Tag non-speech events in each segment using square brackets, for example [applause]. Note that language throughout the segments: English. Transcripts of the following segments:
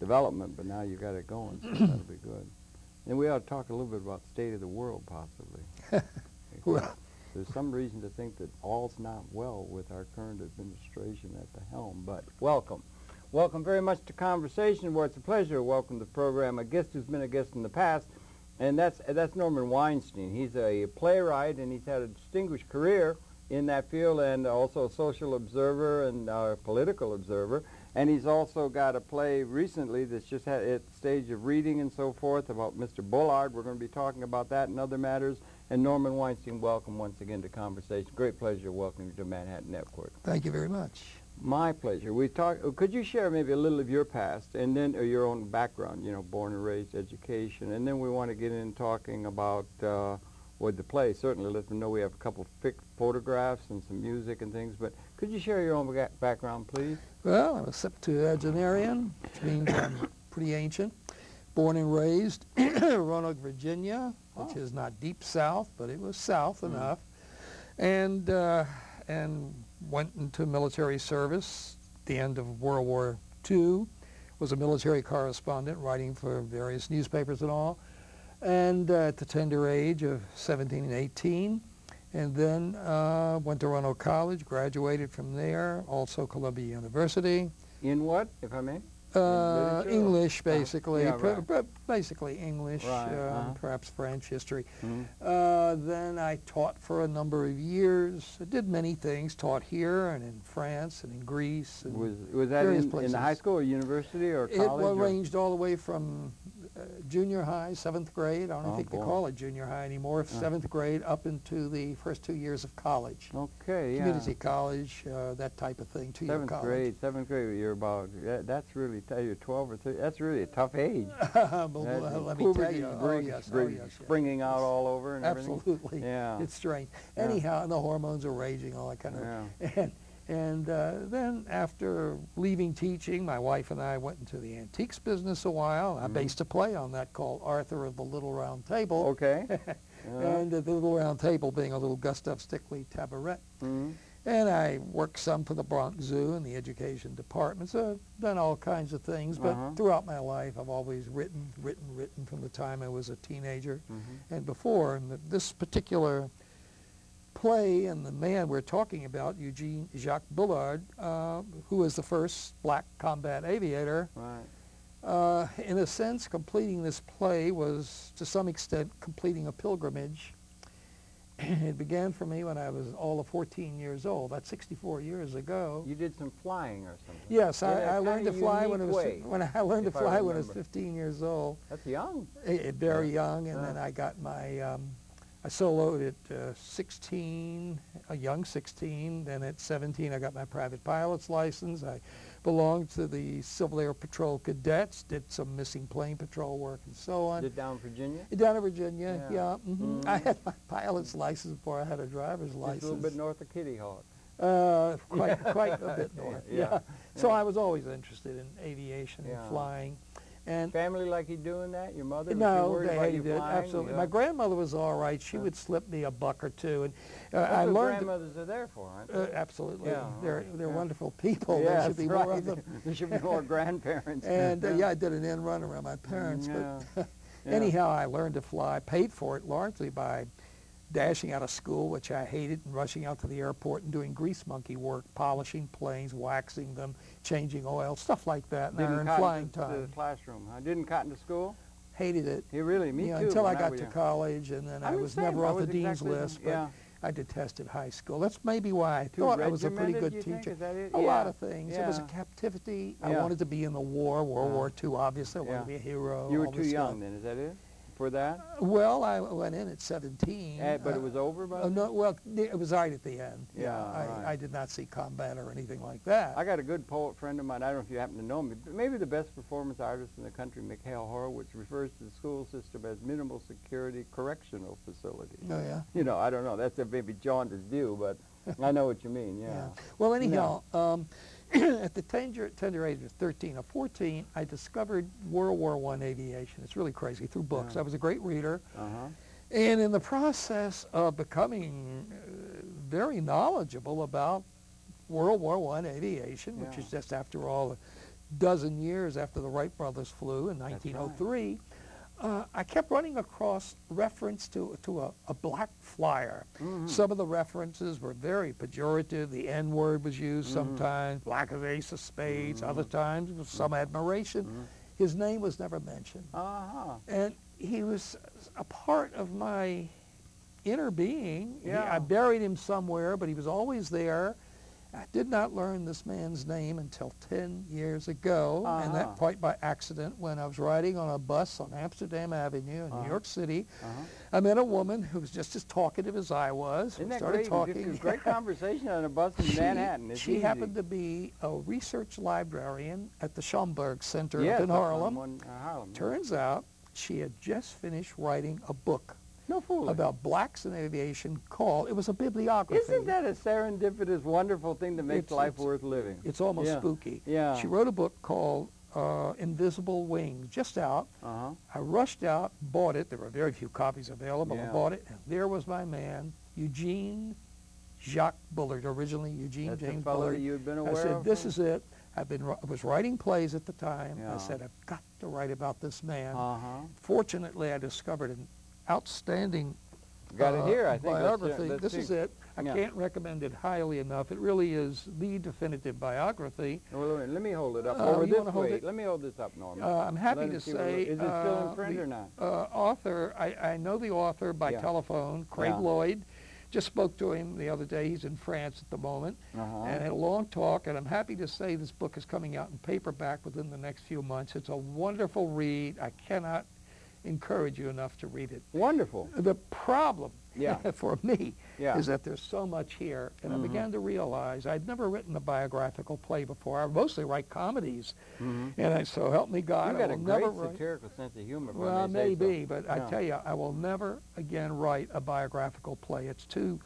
development, but now you've got it going, so that'll be good. And we ought to talk a little bit about the state of the world, possibly. [laughs] Well- There's some reason to think that all's not well with our current administration at the helm, but welcome. Welcome very much to Conversation, where it's a pleasure to welcome the program a guest who's been a guest in the past, and that's that's Norman Weinstein. He's a playwright, and he's had a distinguished career in that field, and also a social observer and uh, political observer. And he's also got a play recently that's just had at stage of reading and so forth about Mr. Bullard. We're going to be talking about that and other matters. And Norman Weinstein, welcome once again to Conversation. Great pleasure welcoming you to Manhattan Network. Thank you very much. My pleasure. We talk. uh, Could you share maybe a little of your past and then or your own background? You know, born and raised, education, and then we want to get in talking about uh, with the play. Certainly, let them know we have a couple of photographs and some music and things. But could you share your own background, please? Well, I'm a septuagenarian, which means I'm [coughs] pretty ancient. Born and raised [coughs] Roanoke, Virginia, which Oh. is not deep south, but it was south Mm. enough. And, uh, and went into military service at the end of World War II. Was a military correspondent writing for various newspapers and all. And uh, at the tender age of 17 and 18, and then uh, went to Roanoke College, graduated from there, also Columbia University. In what, if I may? Uh, English, Uh-huh. basically. Yeah, right. basically English, Right, um, uh-huh. perhaps French, history. Mhm. Uh, then I taught for a number of years. I did many things, taught here and in France and in Greece. And Was was that in, in the high school or university or it college? or- ranged all the way from uh, junior high, seventh grade. I don't Oh, think they call it junior high anymore. Seventh grade up into the first two years of college. Okay, yeah. Community college, uh, that type of thing, two-year Seventh college. grade, seventh grade, you're about, that, that's really, you're 12 or 13, that's really a tough age. [laughs] Well, let me tell you, oh yes, oh yes, yes. Springing out all over and everything. Absolutely. Yeah. It's strange. Yeah. Anyhow, and the hormones are raging, all that kind of. Yeah. [laughs] And, and uh, then after leaving teaching, my wife and I went into the antiques business a while. I Mhm. based a play on that called Arthur of the Little Round Table. Okay. [laughs] Uh, And uh, the Little Round Table being a little Gustav Stickley tabouret. mhm. And I worked some for the Bronx Zoo in the education department, so I've done all kinds of things. But Uh-huh. throughout my life, I've always written, written, written from the time I was a teenager Mhm. and before. And th- this particular play and the man we're talking about, Eugene Jacques Bullard, uh, who was the first black combat aviator, Right. uh, in a sense, completing this play was, to some extent, completing a pilgrimage. [clears throat] it began for me when I was all of 14 years old. about 64 years ago. You did some flying or something. Yes, I, I learned to fly when I was way. when I learned to if I fly when I was 15 years old. That's young. Eh, eh, very young, and Yeah. then I got my, um, I soloed at uh, 16, a young 16. Then at 17, I got my private pilot's license. I belonged to the Civil Air Patrol cadets, did some missing plane patrol work and so on. Did down Virginia? Down in Virginia, Yeah. yeah. mhm. Mhm. I had my pilot's license before I had a driver's Just license. a little bit north of Kitty Hawk. Uh, quite, quite a bit [laughs] north. Yeah, Yeah. So. I was always interested in aviation and flying, and Family like you doing that? Your mother? no, they hated it. flying? Absolutely. My grandmother was all right. She Yeah. would slip me a buck or two, and uh, I what learned. grandmothers are there for, aren't uh, absolutely, Yeah, they're right, they're yeah. wonderful people. yeah, there should be that's more right. of them. [laughs] there should be more grandparents. And uh, yeah, I did an end run around my parents, but [laughs] anyhow, I learned to fly. Paid for it largely by dashing out of school, which I hated, and rushing out to the airport and doing grease monkey work, polishing planes, waxing them, changing oil, stuff like that. And I Didn't earned cotton flying to, time. the classroom. I didn't cotton to school. Hated it. Yeah, really, me Yeah, too. until I got to young. college, and then I, I'm was same. never I off the was dean's exactly the- list. But yeah. I detested high school. That's maybe why I Too thought I was a pretty good teacher. Is that it? A Yeah. lot of things. It was a Yeah. captivity. I wanted to be in the war, World Yeah. War II, obviously. I wanted Yeah. to be a hero. You were too young stuff. then, is that it? For that? Well, I went in at 17. Eh, but Uh, it was over by then? no, well, it was right at the end. Yeah, I, right. I did not see combat or anything like that. I got a good poet friend of mine. I don't know if you happen to know him. but Maybe the best performance artist in the country, Mikhail Horowitz, refers to the school system as minimal security correctional facility. oh, yeah. You know, I don't know. That's a maybe jaundiced view, but I know what you mean. Yeah. [laughs] Yeah. Well, anyhow, um, [coughs] at the tender, tender age of 13 or 14, I discovered World War I aviation. It's really crazy through books. Yeah. I was a great reader. Uh huh. And in the process of becoming uh, very knowledgeable about World War I aviation, which is just, after all, a dozen years after the Wright brothers flew in 1903, uh, I kept running across reference to, to a, a black flyer. Mhm. Some of the references were very pejorative. The N word was used Mhm. sometimes, black of ace of spades, other Mhm. times with some admiration. Mhm. His name was never mentioned. Uh-huh. And he was a part of my inner being. He- I buried him somewhere, but he was always there. I did not learn this man's name until 10 years ago, and Uh-huh. that quite by accident when I was riding on a bus on Amsterdam Avenue in Uh-huh. New York City. Uh-huh. I met a woman who was just as talkative as I was. Isn't that started great? talking. It's great [laughs] conversation on a bus in She- Manhattan. It's she easy. happened to be a research librarian at the Schomburg Center yes, in on Harlem. one- uh, Harlem. Turns out she had just finished writing a book No fooling. about blacks in aviation called, it was a bibliography. Isn't that a serendipitous, wonderful thing that makes It's- life it's- worth living? It's almost Yeah. spooky. Yeah. She wrote a book called uh, Invisible Wings, just out. Uh-huh. I rushed out, bought it. There were very few copies available. I bought it, and there was my man, Eugene Jacques Bullard, originally Eugene That's James Bullard. you'd been aware I said, of? this is it. I've been, I was writing plays at the time. Yeah. I said, I've got to write about this man. Uh-huh. Fortunately, I discovered an outstanding Got it uh, here, I think. Biography. let's this is it. I Yeah. can't recommend it highly enough. It really is the definitive biography. Well, let me hold it up. Uh, Over this way. Let me hold this up, Norman. Uh, I'm happy Let to say. is. It still in uh, print the, or not? Uh, author, I, I know the author by Yeah. telephone, Craig Yeah. Lloyd. Just spoke to him the other day. He's in France at the moment. Uh-huh. And had a long talk, and I'm happy to say this book is coming out in paperback within the next few months. It's a wonderful read. I cannot encourage you enough to read it. Wonderful. The problem Yeah. [laughs] for me Yeah. is that there's so much here, and Mhm. I began to realize I'd never written a biographical play before. I mostly write comedies, Mhm. and I, so help me God, You've got a great never write. satirical sense of humor. Well, may say so. maybe, but I tell you, I will never again write a biographical play. It's too,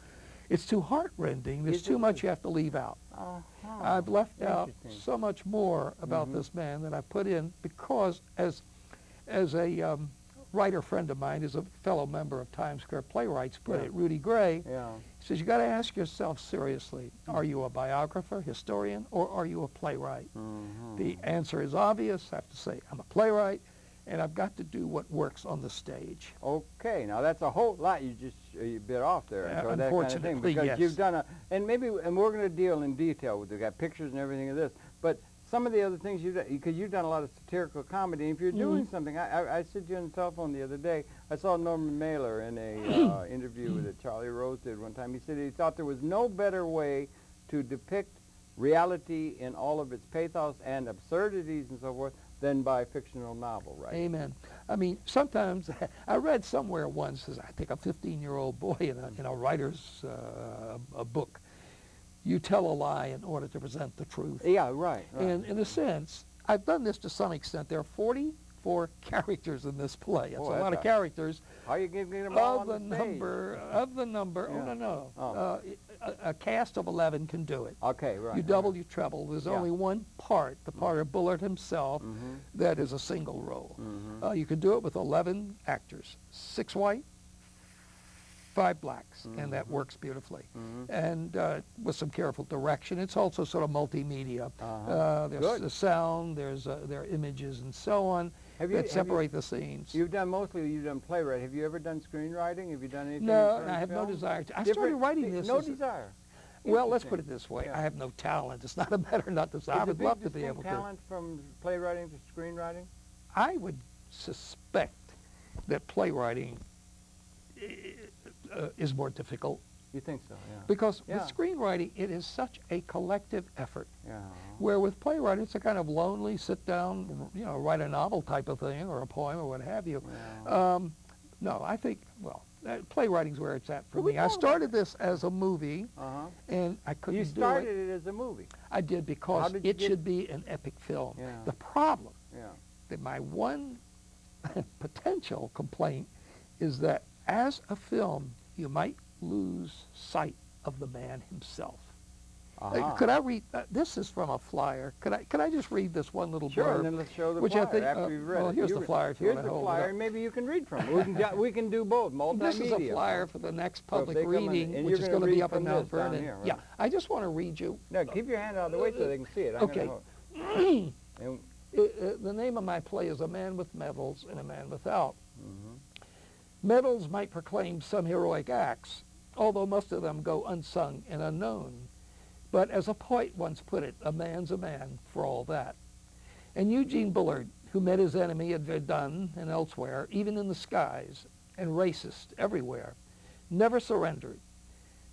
it's too heartrending. There's Is too much you have to leave out. Uh-huh. I've left out so much more about Mhm. this man that I put in because as as a um, writer friend of mine is a fellow member of Times Square Playwrights, put Yeah. it, Rudy Gray, Yeah. he says you got to ask yourself seriously, are you a biographer, historian, or are you a playwright? Mhm. The answer is obvious. I have to say I'm a playwright, and I've got to do what works on the stage. Okay, now that's a whole lot you just uh, you bit off there. Uh, so that kind of thing, unfortunately, because yes. you've done a, and maybe, and we're going to deal in detail with. We got pictures and everything of this, but some of the other things you've done, because you've done a lot of satirical comedy. And if you're doing Mm-hmm. something, I, I, I said to you on the telephone the other day. I saw Norman Mailer in a [clears throat] uh, interview that Charlie Rose did one time. He said he thought there was no better way to depict reality in all of its pathos and absurdities and so forth than by fictional novel writing. Amen. I mean, sometimes [laughs] I read somewhere once, as I think a 15-year-old boy in a, in a writer's uh, a book, you tell a lie in order to present the truth. Yeah, right. right. And in a sense, I've done this to some extent. There are 44 [laughs] characters in this play. It's a lot of characters. How you getting them all Of the number, of the number, Yeah. oh, no, no. Oh. Uh, a, a cast of 11 can do it. Okay, right. You double, you treble. There's Yeah. only one part, the part of Bullard himself, Mhm. that is a single role. Mhm. Uh, you can do it with 11 actors, six white, five blacks, and that Mhm. works beautifully. Mhm. And uh, with some careful direction, it's also sort of multimedia. Uh-huh. Uh, there's Good. the sound, there's uh, there are images and so on Have you- that have you- separate the scenes. You've done mostly. You've done playwright. Have you ever done screenwriting? Have you done anything? no, and I have no desire to. I Different- started writing this. No desire. well, let's put it this way: Yeah. I have no talent. It's not a matter of not Is desire. I would love to be able to. talent from playwriting to screenwriting. I would suspect that playwriting uh, is more difficult You think so? Yeah. because Yeah. with screenwriting it is such a collective effort. Yeah. Where with playwriting it's a kind of lonely, sit down, you know, write a novel type of thing or a poem or what have you. Yeah. Um, no, I think well, uh, playwriting's where it's at for Well, we me. I know started this as a movie Uh-huh. and I couldn't You started it. it as a movie. I did because did it should be an epic film. Yeah. The problem Yeah. that my one [laughs] potential complaint is that as a film, you might lose sight of the man himself. Uh, Uh-huh. Could I read? Uh, this is from a flyer. Could I? Could I just read this one little Sure, blurb? and then let's show the which I flyer think, after uh, you've read well, it. here's You the flyer if Here's the flyer, maybe you can read from it. We can, do- we can do both, multimedia. [laughs] This is a flyer for the next public in- reading, and which is gonna be up in Mount Vernon. here, right? Yeah, I just want to read you. No, keep your hand out of the way so they can see it. I'm Okay. Gonna [clears throat] hold. And, I- uh, the name of my play is A Man with Medals and a Man Without. mhm. Medals might proclaim some heroic acts, although most of them go unsung and unknown. But as a poet once put it, a man's a man for all that. And Eugene Bullard, who met his enemy at Verdun and elsewhere, even in the skies, and racist everywhere, never surrendered.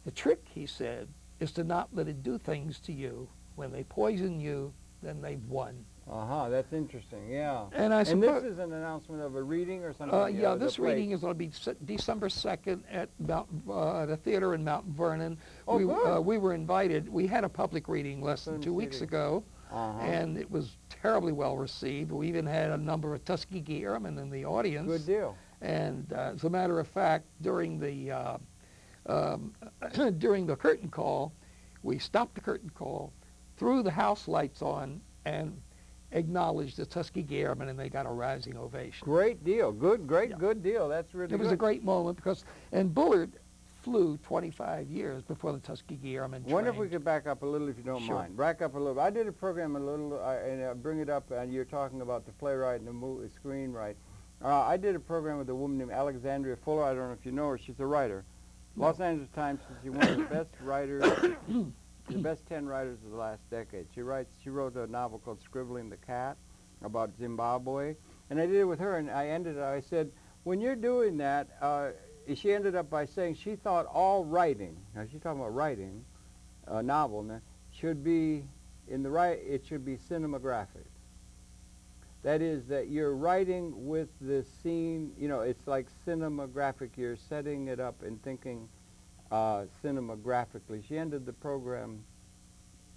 The trick, he said, is to not let it do things to you. When they poison you, then they've won. Uh-huh, that's interesting, yeah. And I and this is an announcement of a reading or something? Uh, yeah, this reading is going to be December 2nd at Mount, uh, the theater in Mount Vernon. Oh, we, good. uh, we were invited. We had a public reading less than two weeks ago, Uh-huh. and it was terribly well received. We even had a number of Tuskegee Airmen in the audience. Good deal. And uh, as a matter of fact, during the uh, um, [clears throat] during the curtain call, we stopped the curtain call, threw the house lights on, and acknowledged the Tuskegee Airmen, and they got a rising ovation. Great deal. Good, great, Yeah. good deal. That's really It was good. a great moment because, and Bullard flew 25 years before the Tuskegee Airmen Wonder if we could back up a little, if you don't Sure. mind. Back up a little. I did a program a little, uh, and uh, bring it up, and you're talking about the playwright and the movie screenwrite. Uh, I did a program with a woman named Alexandria Fuller. I don't know if you know her. She's a writer. No. Los Angeles Times says she's one of the [coughs] best writers, [coughs] the best ten writers of the last decade. She writes. She wrote a novel called Scribbling the Cat about Zimbabwe, and I did it with her. And I ended. I said, when you're doing that, uh, she ended up by saying she thought all writing. Now she's talking about writing, a novel, now, should be in the right. It should be cinematographic. That is that you're writing with the scene. You know, it's like cinematographic. You're setting it up and thinking uh, cinemagraphically. She ended the program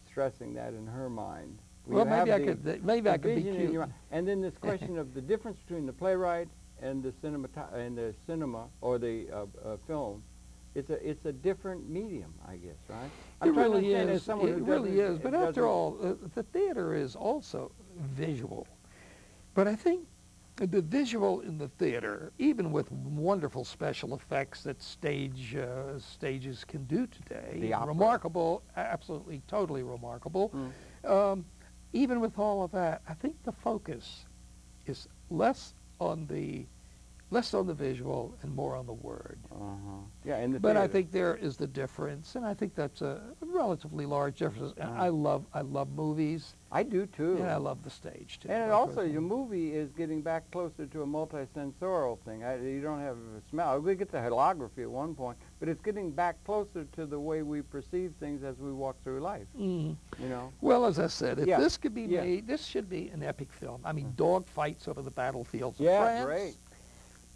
stressing that in her mind. We well, maybe I could, maybe I could be cute. And then this question of the difference between the playwright and the cinema and the cinema or the uh, uh, film. It's a it's a different medium, I guess, right? I'm it really is. It really is. But after all, uh, the theater is also visual. But I think the visual in the theater, even with wonderful special effects that stage uh, stages can do today, remarkable, absolutely, totally remarkable. Mm. Um, even with all of that, I think the focus is less on the less on the visual and more on the word. Uh-huh. Yeah, the But I think there is the difference, and I think that's a relatively large difference. And Uh-huh. I love I love movies, I do too. and I love the stage too. And also, your movie is getting back closer to a multisensorial thing. I, you don't have a smell. We get the holography at one point, but it's getting back closer to the way we perceive things as we walk through life. Mm. You know. Well, as I said, if Yeah, this could be yeah. made, this should be an epic film. I mean, dog fights over the battlefields of Yeah, France. great.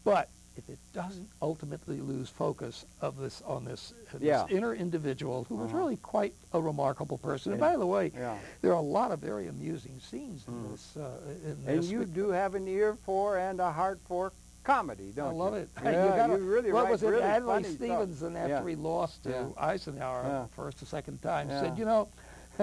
But if it doesn't ultimately lose focus of this on this, uh, this inner individual who was Uh-huh. really quite a remarkable person. And Yeah. by the way, Yeah. there are a lot of very amusing scenes in Mm. this. Uh, in And this. you do have an ear for and a heart for comedy, don't I you? love it. [laughs] Yeah, you, gotta, really what was it? really Adlai funny stuff. Stevenson, after Yeah. he lost to Yeah. Eisenhower Yeah. first or second time, Yeah. said, you know, [laughs]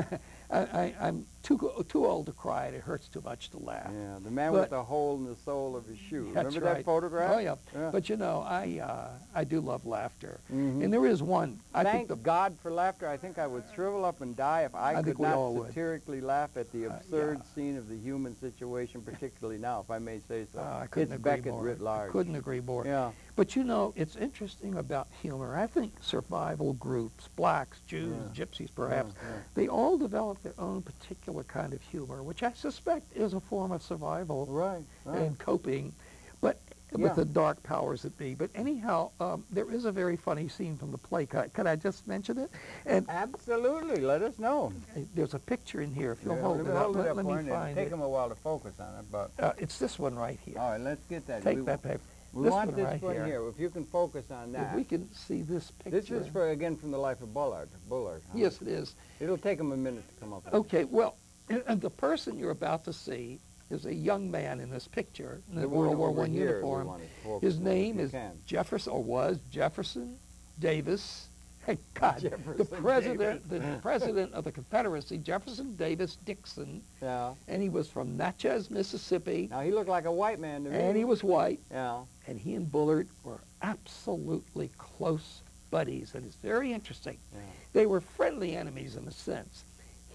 I, I, I'm too too old to cry. and It hurts too much to laugh. Yeah, the man But- with the hole in the sole of his shoe. Remember right. that photograph? Oh yeah. Yeah. But you know, I uh, I do love laughter, Mhm. and there is one. I Thank think the God for laughter. I think I would shrivel up and die if I, I could not all would. satirically laugh at the Uh, absurd yeah. scene of the human situation, particularly now, if I may say so. uh, I couldn't it's agree Beckett more. writ large. I couldn't agree more. Yeah. But you know, it's interesting about humor. I think survival groups, blacks, Jews, Yeah. gypsies perhaps, they all develop their own particular kind of humor, which I suspect is a form of survival Right. right. and coping, but Yeah. with the dark powers that be. But anyhow, um, there is a very funny scene from the play. Could I, could I just mention it? And Absolutely. Let us know. there's a picture in here. If you'll Yeah, hold it hold let, it up let for me find take it. them a while to focus on it, but Uh, it's this one right here. all right, let's get that. Take we, that paper. We this want one this right one here. here. If you can focus on If that. we can see this picture. This is for again from the life of Bullard. Bullard. huh? Yes, it is. It'll take him a minute to come up. Okay, well, and the person you're about to see is a young man in this picture in the, The World War One uniform. want to focus His name is can. Jefferson, or was Jefferson Davis. Hey, God, the Jefferson president, the president of the Confederacy, Jefferson Davis Dixon, Yeah. and he was from Natchez, Mississippi, Now he looked like a white man to me. and he was white, Yeah. and he and Bullard were absolutely close buddies, and it's very interesting. Yeah. They were friendly enemies in a sense.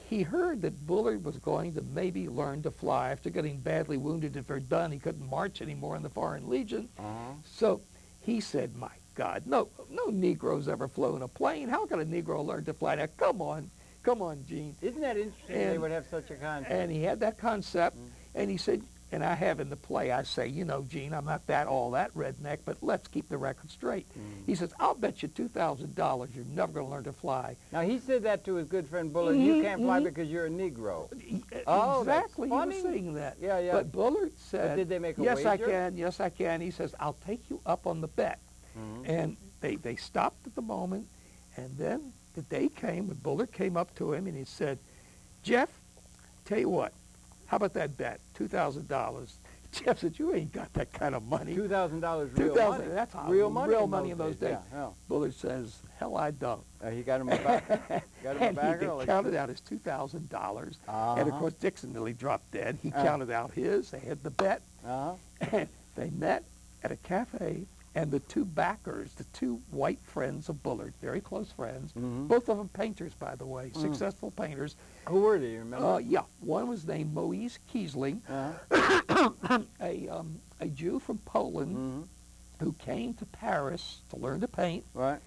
He heard that Bullard was going to maybe learn to fly after getting badly wounded in Verdun. He couldn't march anymore in the Foreign Legion. Uh-huh. So he said, my God, no, no Negro's ever flown a plane. How can a Negro learn to fly? Now, come on, come on, Gene. Isn't that interesting they And- would have such a concept? And he had that concept, Mm. and he said, and I have in the play, I say, you know, Gene, I'm not that all that redneck, but let's keep the record straight. Mm. He says, I'll bet you $2,000 you're never going to learn to fly. Now, he said that to his good friend Bullard. You Mhm, can't fly mhm. because you're a Negro. Oh, exactly, he was saying that. Yeah, yeah. But Bullard said, did they make a yes, I can, yes, I can. He says, I'll take you up on the bet. Mhm. And they, they stopped at the moment, and then the day came when Bullard came up to him and he said, Jeff, tell you what, how about that bet, $2,000? [laughs] Jeff said, you ain't got that kind of money. Two thousand dollars real 2000 money. that's a real money. real in money in those days. Yeah, Bullard says, hell, I don't. yeah. Uh, he got him a back. [laughs] got him a and he backer. counted out his $2,000. And of Uh-huh. course, Dixon nearly dropped dead. He Uh. counted out his. They had the bet. Uh-huh. And [laughs] they met at a cafe, and the two backers, the two white friends of Bullard, very close friends, Mhm. both of them painters, by the way, Mm. successful painters. Who were they? You remember? Uh, yeah, one was named Moise Kisling, uh-huh. [coughs] a, um, a Jew from Poland hmm who came to Paris to learn to paint, Right.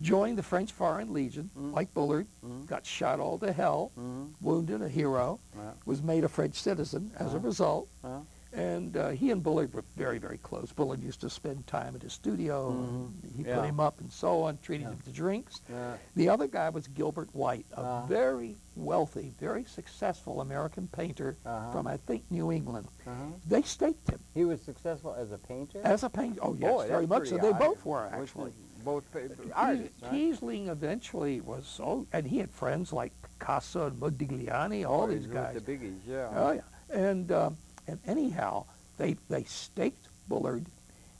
joined the French Foreign Legion, Mm. like Bullard, Mhm. got shot all to hell, hmm wounded a hero, Right. was made a French citizen as a Uh-huh. result. Uh-huh. And uh, he and Bullard were very, very close. Bullard used to spend time at his studio. Mhm. He Yeah. put him up and so on, treated Yeah. him to drinks. Yeah. The other guy was Gilbert White, a Uh-huh. very wealthy, very successful American painter Uh-huh. from, I think, New England. Uh-huh. They staked him He was successful as a painter. as a painter. Oh, yes, Boy, very much so. They both were, actually. Both pa- artists, right? Eventually was so, and he had friends like Picasso and Modigliani, all Oh, these guys. The biggies, yeah. Oh yeah, and um, and anyhow, they they staked Bullard,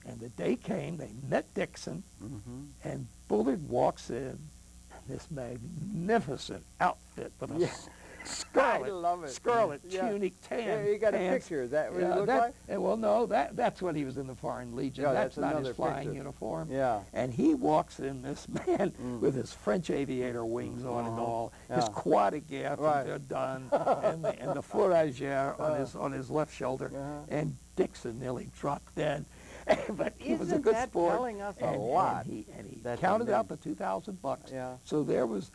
and the day came. They met Dixon, hmm and Bullard walks in, this magnificent outfit with a Yeah. Scarlet, I love it. scarlet Yeah. tunic, tan Yeah, you got a pants. picture. Is that what Yeah, he looked that- like? well, no, that that's when he was in the Foreign Legion. Yeah, that's, that's not his flying picture. uniform. Yeah. And he walks in, this [laughs] man, Mm. with his French aviator wings on and Uh-huh. all, his Yeah. quadrigaff Right. and done, [laughs] and the, and the fourragère on Uh. his on his left shoulder, Uh-huh. and Dixon nearly dropped dead. [laughs] but he was a good that sport. telling us a and, lot? And he, and he counted out the two thousand bucks. Yeah. So there was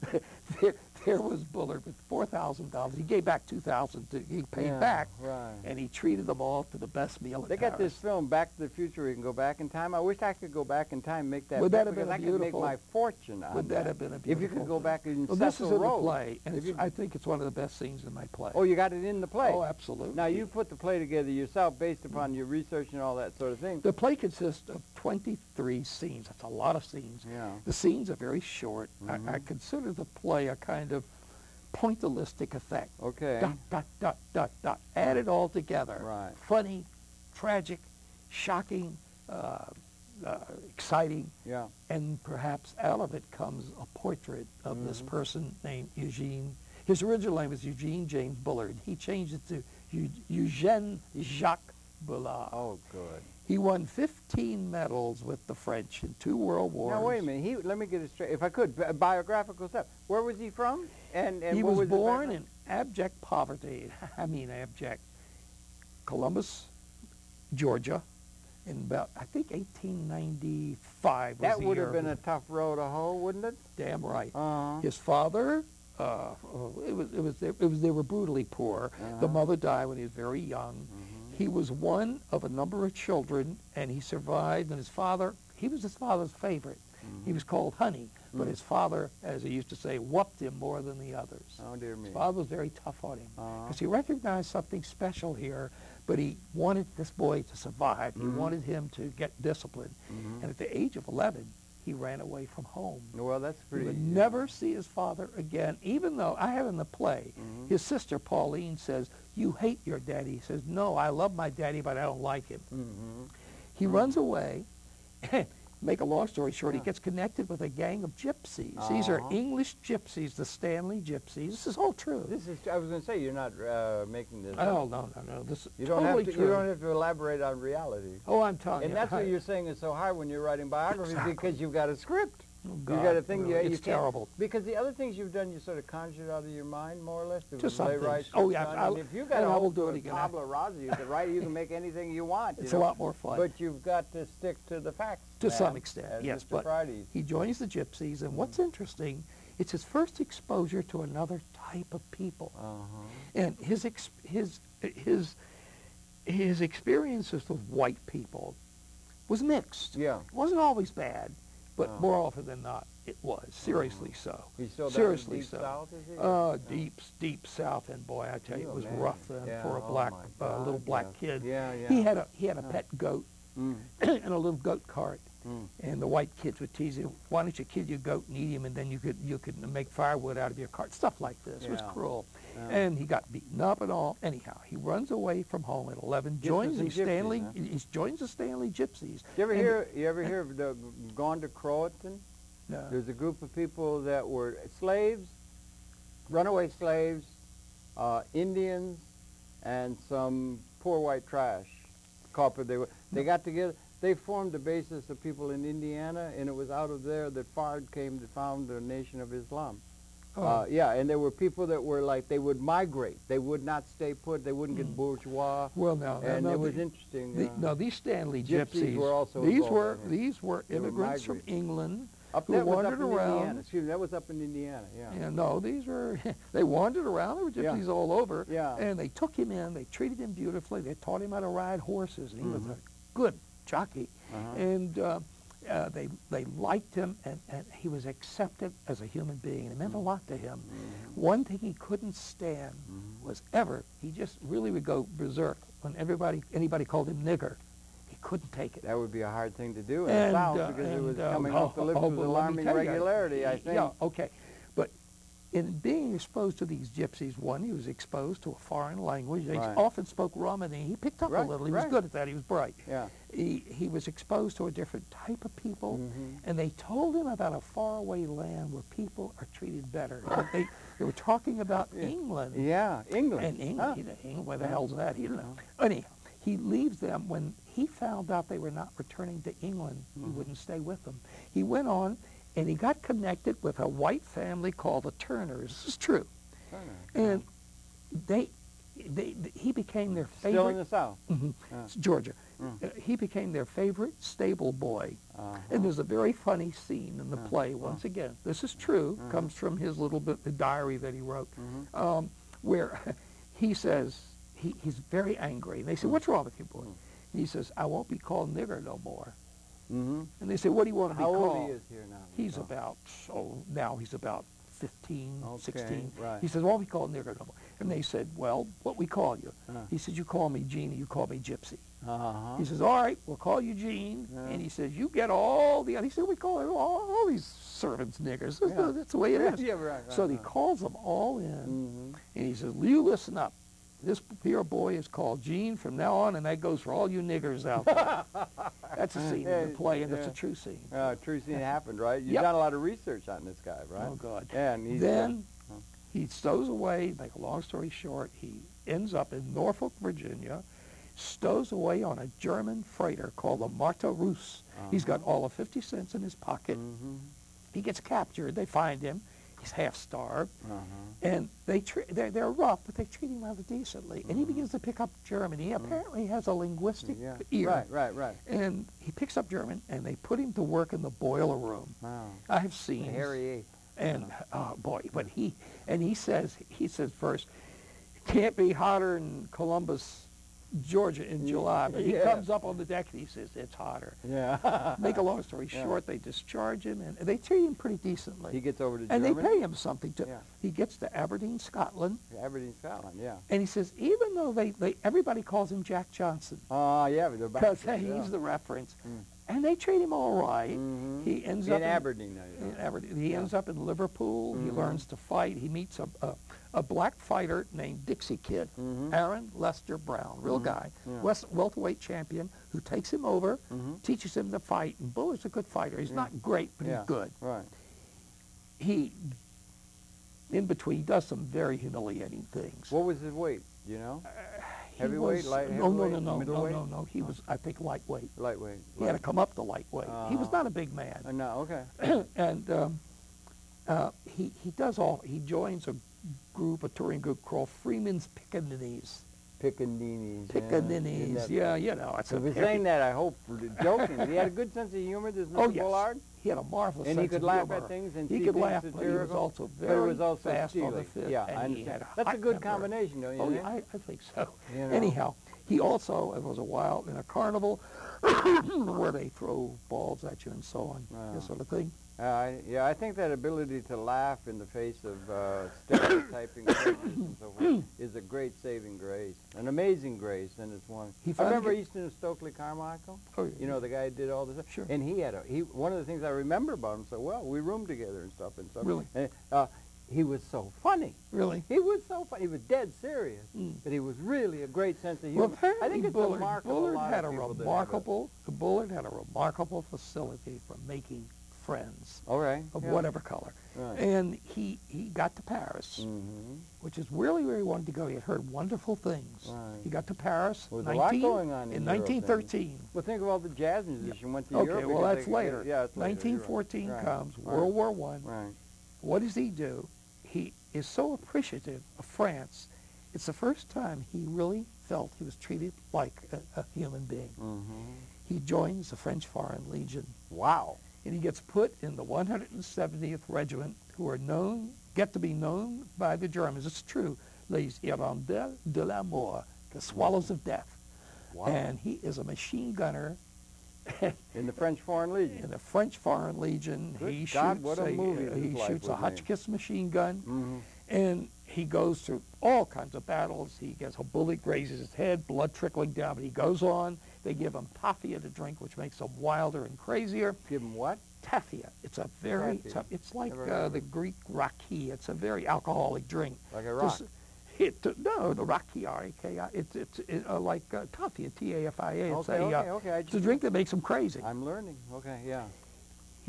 there, there was Bullard with four thousand dollars. He gave back two thousand. He paid Yeah, back, Right. and he treated them all to the best meal. They got this film Back to the Future. We can go back in time. I wish I could go back in time and make that. Would that have been I could make my fortune on Would that have been a If you could go back in Well, this is in the play, and it's, you- I think it's one of the best scenes in my play. Oh, you got it in the play. Oh, absolutely. Now you put the play together yourself based upon your research and all that sort of thing. The play consists of 23 scenes. That's a lot of scenes. Yeah. The scenes are very short. I, I Mhm. consider the play a kind of pointillistic effect. Okay. Dot, dot, dot, dot, dot. Add it all together. Right. Funny, tragic, shocking, uh, uh, exciting, Yeah. and perhaps out of it comes a portrait of this Mhm. person named Eugene. His original name was Eugene James Bullard. He changed it to Eugène Jacques Bullard. Oh, good. He won 15 medals with the French in two world wars. Now wait a minute. He let me get it straight. If I could, bi- biographical stuff. Where was he from? And and he what was, his born in abject poverty. I mean abject. Columbus, Georgia, in about I think 1895 was That would have been a tough road to hoe, wouldn't it? damn right. Uh-huh. His father, uh, oh, it was it was it was they were brutally poor. The Uh-huh. mother died when he was very young. Mhm. He was one of a number of children, and he survived. And his father, he was his father's favorite. He was called Honey, but Mhm. his father, as he used to say, whooped him more than the others. Oh dear me. His father was very tough on him Uh-huh. because he recognized something special here, but he wanted this boy to survive. He Mhm. wanted him to get discipline. Mhm. And at the age of 11, he ran away from home. Well, that's He pretty. would never see his father again, even though I have in the play, Mhm. his sister Pauline says, you hate your daddy. He says, no, I love my daddy, but I don't like him. Mhm. He runs away. [laughs] Make a long story short, Yeah. he gets connected with a gang of gypsies. These are Uh-huh. English gypsies, the Stanley gypsies. This is all true. This is. I was going to say you're not uh, making this. oh, up. no, no, no. This is You don't totally have to. true. You don't have to elaborate on reality. oh, I'm telling And you. that's I- what you're saying is so hard when you're writing biographies Exactly. because you've got a script. Oh, you God, got to think. really, yeah, it's you terrible. Because the other things you've done, you sort of conjured out of your mind, more or less. The Just some things. Oh, yeah. I'll- if you [laughs] got a I will do it again. Pablo Raza, you could write. You can make anything you want. you It's know. a lot more fun. But you've got to stick to the facts. To man, some extent, yes, Mr. but Fridays. he joins the Gypsies, and what's interesting, it's his first exposure to another type of people, Uh-huh. and his ex- his his his experiences with white people was mixed. Yeah. It wasn't always bad, but Oh. more often than not, it was seriously so. Seriously deep so. south? Uh, Yeah. deep, deep south, and boy, I tell you, Oh, it was rough then Yeah, for a oh black, my uh, little black yes. kid. Yeah, yeah. He had a he had a Yeah. pet goat Mm, [clears throat] and a little goat cart, mm. and the white kids would tease him, "Why don't you kill your goat and eat him, and then you could you could make firewood out of your cart?" Stuff like this. It was Yeah. cruel, Yeah. and he got beaten up and all. Anyhow, he runs away from home at 11, Gypsies joins the Stanley, gypsies, huh? he joins the Stanley Gypsies. You ever hear? You ever hear of the gone to Croatan? No. There's a group of people that were slaves, runaway slaves, uh, Indians, and some poor white trash. Copper. They were. They got together. They formed the basis of people in Indiana, and it was out of there that Fard came to found the Nation of Islam. Oh. Uh, yeah, and there were people that were like they would migrate. They would not stay put. They wouldn't get bourgeois. well, now, and now it was the- interesting. The, uh, no, these Stanley Gypsies gypsies, were also these were these were immigrants from. England. up who that was up wandered in around. Indiana. Excuse me, that was up in Indiana. Yeah. Yeah, no, these were [laughs] they wandered around. There were Yeah. gypsies all over. Yeah. And they took him in. They treated him beautifully. They taught him how to ride horses, and he was Mhm. a good jockey. Uh-huh. And uh, uh, they they liked him, and, and he was accepted as a human being. And It meant a lot to him. Mm-hmm. One thing he couldn't stand was ever. He just really would go berserk when everybody anybody called him nigger. He couldn't take it. That would be a hard thing to do in And, the South uh, because it was uh, coming oh, off the lips oh, with but let me alarming tell you, regularity, I think. Yeah, okay. In being exposed to these gypsies, one, he was exposed to a foreign language. They Right. often spoke Romany. He picked up Right, a little. He right. was good at that. He was bright. Yeah. He, he was exposed to a different type of people, Mhm. and they told him about a faraway land where people are treated better. they, [laughs] they were talking about Yeah. England. Yeah, England. And England, Huh. he England, where the hell's that? He didn't know. Anyhow, he leaves them. When he found out they were not returning to England, he Mhm. wouldn't stay with them. He went on, and he got connected with a white family called the Turners. This is true. Turner. And they, they, he became their favorite. Still in the South. Mhm. Yeah. It's Georgia. Mm. Uh, he became their favorite stable boy. Uh-huh. And there's a very funny scene in the Uh, play, once again. This is true, Uh-huh. comes from his little bit, the diary that he wrote, Mhm. um, where [laughs] he says, he, he's very angry. And they say, Mm. what's wrong with you, boy? Mm. And he says, I won't be called nigger no more. Mhm. And they say, what do you want to be How called? old he is here now? He's Oh. about, oh, now he's about 15, Okay, 16. right. He says, well, we call nigger no. And they said, well, what we call you? Uh. He said, you call me Genie, you call me Gypsy. Uh-huh. He says, all right, we'll call you Gene. Yeah. And he says, you get all the, he said, we call all, all these servants niggers. That's, Yeah. the, that's the way it is. [laughs] yeah, right, right, so he calls them all in. Mhm. And he says, you listen up. This here boy is called Gene from now on, and that goes for all you niggers out there. [laughs] that's a scene in the play, and it's a true scene. Uh, true scene happened, right? You've Yep. done a lot of research on this guy, right? Oh, God. Yeah, and he's, uh, then huh. he stows away, make a long story short, he ends up in Norfolk, Virginia, stows away on a German freighter called the Martha Russ. He's got Uh-huh. all of 50 cents in his pocket. Mhm. He gets captured. They find him. He's half starved. Uh-huh. And they they're, they're rough, but they treat him rather decently. And he begins to pick up German. He apparently has a linguistic Mm-hmm. Yeah. ear. Right, right, right. And he picks up German, and they put him to work in the boiler room. Wow. I have seen Hairy ape. and oh boy, but he and he says he says first, can't be hotter than Columbus, Georgia in July. But he Yeah. comes up on the deck and he says it's hotter. Yeah. [laughs] Make a long story Yeah. short, they discharge him and they treat him pretty decently. he gets over to and Germany. they pay him something to. Yeah. He gets to Aberdeen, Scotland, Aberdeen, Scotland, yeah. and he says even though they, they everybody calls him Jack Johnson Oh, yeah, they're because he's the reference, Mm. and they treat him all right. Mhm. He ends in up Aberdeen. in. Aberdeen. He Yeah. ends up in Liverpool. He Mhm. learns to fight. He meets a, a, a black fighter named Dixie Kid, Mhm. Aaron Lester Brown, real Mhm. guy, Yeah. West, welterweight champion, who takes him over, Mhm. teaches him to fight. And Bullard's a good fighter. He's Yeah. not great, but Yeah. he's good. Right. He, in between, does some very humiliating things. What was his weight? You know. he Heavyweight, was, light- no, no, no, no, no, middleweight? no, no. He was, I think, lightweight. Lightweight. He had to come up to lightweight. He was Uh-huh. not a big man. Uh, no, okay. [clears throat] and um, uh, he he does all. He joins a group, a touring group called Freeman's Pickaninnies. Pickaninnies. yeah. Pickaninnies, that yeah, you know. It's a He was saying that, I hope, for the joking. he had a good sense of humor, this Mr. Oh yes, Bullard. he had a marvelous And he could laugh at things and he could laugh, but he was also very was also fast on the steely. fit. Yeah, and I understand. had a That's a good temper. combination, don't you Oh yeah, I, I think so. You know. Anyhow, he also it was a while in a carnival [coughs] where they throw balls at you and so on, Wow. this sort of thing. Uh, I, yeah, I think that ability to laugh in the face of uh, stereotyping [coughs] and so forth is a great saving grace, an amazing grace, and it's one. He I remember Easton Stokely Carmichael. Oh, yeah. You know the guy who did all this. Sure. And he had a he. One of the things I remember about him so well, we roomed together and stuff and stuff. Really? And, uh, he was so funny. Really? He was so funny. He was dead serious, Mm. but he was really a great sense of humor. Well, apparently I think it's Bullard. Bullard had a of people that have it. remarkable Bullard had a remarkable facility for making friends All right. of yeah. whatever color. Right. And he he got to Paris, Mm-hmm. which is really where he wanted to go. He had heard wonderful things. Right. He got to Paris Well, there's a lot 19 going on in in Europe then. 1913. Well, think of all the jazz musicians went to Okay, Europe. well that's they later. Yeah, it's later. 1914 Right, comes, World War One. Right. What does he do? He is so appreciative of France. It's the first time he really felt he was treated like a, a human being. Mm-hmm. He joins the French Foreign Legion, Wow. And he gets put in the 170th Regiment, who are known, get to be known by the Germans. It's true, les Hirondelles de la Mort, the Swallows of Death. Wow. And he is a machine gunner [laughs] in the French Foreign Legion. in the French Foreign Legion. Good he God, shoots what a movie uh, he shoots a. Hotchkiss machine gun. Mm-hmm. And he goes through all kinds of battles. He gets a bullet grazes his head, blood trickling down, but he goes on. They give them tafia to drink, which makes them wilder and crazier. Give them what? Tafia. It's a very, Tafia. it's, like uh, the. Greek raki. It's a very alcoholic drink. Like a rock. This- It, no, the raki, R-A-K-I. It's, it's it, uh, like uh, tafia, T-A-F-I-A. It's, Okay, a, okay, uh, okay. I it's a drink that makes them crazy. I'm learning. Okay, yeah.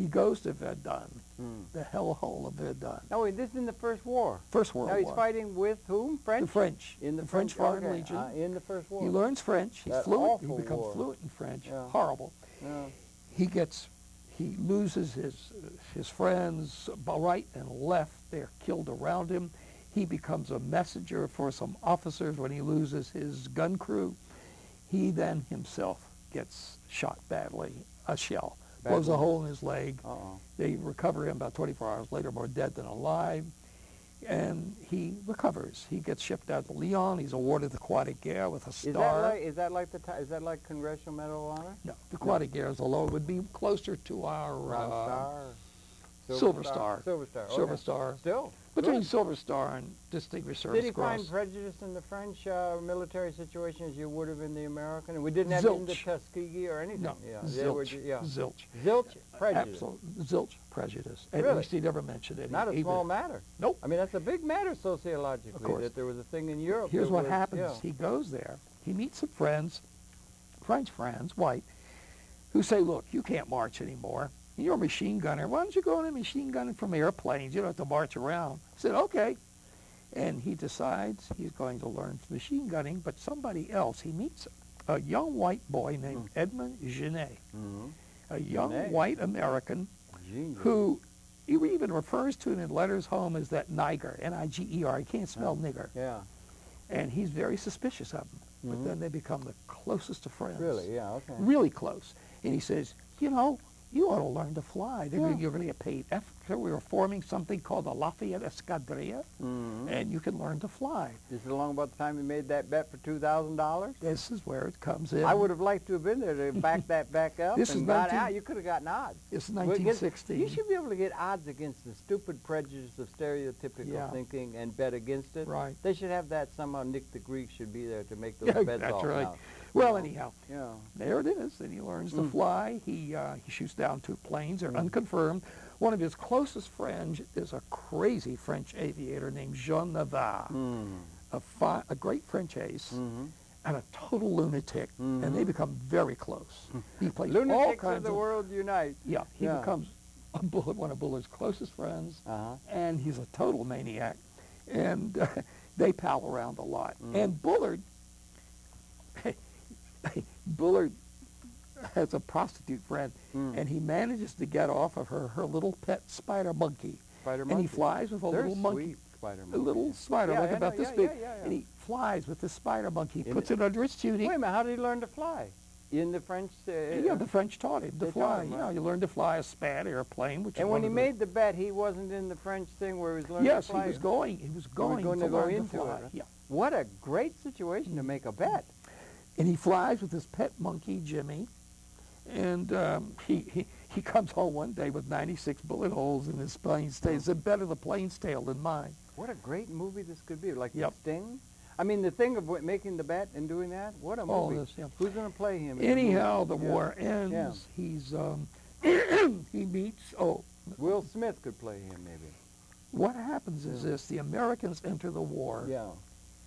He goes to Verdun, Mm. the hellhole of Verdun. No, wait, this is in the First War. First World now he's War. fighting with whom? French? The French. In the, the French Foreign okay, Legion. uh, in the First War. He learns French. He's That fluent. He becomes war. fluent in French. Yeah. Horrible. Yeah. He gets, he loses his his friends right and left. They're killed around him. He becomes a messenger for some officers when he loses his gun crew. He then himself gets shot badly. A shell blows a hole in his leg. Uh-oh. They recover him about 24 hours later, more dead than alive. And he recovers. He gets shipped out to Lyon. He's awarded the Croix de Guerre with a star. Is star. that like is that like the is that like Congressional Medal of Honor? no, the Croix de Guerre is a low. would be closer to our uh, Star? Silver Star. Silver Star. Okay. Silver Star. Still. Between. Silver Star and Distinguished Service Did he Cross. find prejudice in the French uh, military situation as you would have in the American? And we didn't have in the Zilch. Tuskegee or anything. no, Yeah. They were zilch, yeah. zilch. Zilch prejudice. Absolute zilch prejudice. At Really? least he never mentioned it. Not a small matter. Nope. I mean, that's a big matter sociologically. Of course. That there was a thing in Europe. Here's what was- happens. yeah. He goes there. He meets some friends, French friends, white, who say, look, you can't march anymore. You're a machine gunner. Why don't you go on a machine gunning from airplanes? You don't have to march around. I said, okay. And he decides he's going to learn machine gunning, but somebody else. He meets a young white boy named Edmund Genet, Mhm. a young Genet. white American Genius. who he even refers to in letters home as that Niger, N-I-G-E-R. He can't spell nigger Yeah. and he's very suspicious of him. But Mhm. then they become the closest of friends. Really? Yeah. Okay. Really close. And he says, you know, you ought to learn to fly. They're gonna- Yeah. You're going to get paid extra. We were forming something called the Lafayette Escadrille, Mhm. and you can learn to fly. This is along about the time you made that bet for two thousand dollars. This is where it comes in. I would have liked to have been there to back that [laughs] back up This and is got 19 out. You could have gotten odds. It's Well, against- 1916. You should be able to get odds against the stupid prejudice of stereotypical Yeah. thinking and bet against it. Right. They should have that somehow. Nick the Greek should be there to make those Yeah, bets that's all right. count. Well, anyhow, Yeah. there it is. And he learns to Mm. fly. He, uh, he shoots down two planes. They're Mm. unconfirmed. One of his closest friends is a crazy French aviator named Jean Navarre. Mm. a, fi- a great French ace hmm and a total lunatic, and they Mhm. become very close. He plays all Lunatics of kinds the of world unite. yeah. He Yeah. becomes a Bullard, one of Bullard's closest friends, Uh-huh. and he's a total maniac. And uh, [laughs] they pal around a lot. Mm. And Bullard [laughs] [laughs] Bullard has a prostitute friend, Mm. and he manages to get off of her her little pet spider monkey, Spider monkey. and he flies with a They're little monkey, spider a monkeys. little spider Yeah, monkey I about know, this yeah, big, yeah, and he flies with the spider monkey, In puts it under his tunic. Wait a minute, how did he learn to fly? In the French... Uh, yeah, the French taught him to fly. him, you right. know, you learn to fly a Spad airplane, which and when he the- made the bet, he wasn't in the French thing where he was learning yes, to fly? he was going. He was going, going to, to go learn into to it, fly. right? Yeah, What a great situation to make a bet. And he flies with his pet monkey Jimmy, and um, he, he he comes home one day with 96 bullet holes in his plane's tail. It's a better the plane's tail than mine. What a great movie this could be. Like Yep. the Sting. I mean, the thing of making the bet and doing that, what a All movie. this, yeah. Who's going to play him? in the movie? Anyhow, the Yeah. war ends. Yeah. He's um, [coughs] he meets. Oh, Will Smith could play him, maybe. what happens is this: the Americans enter the war, Yeah.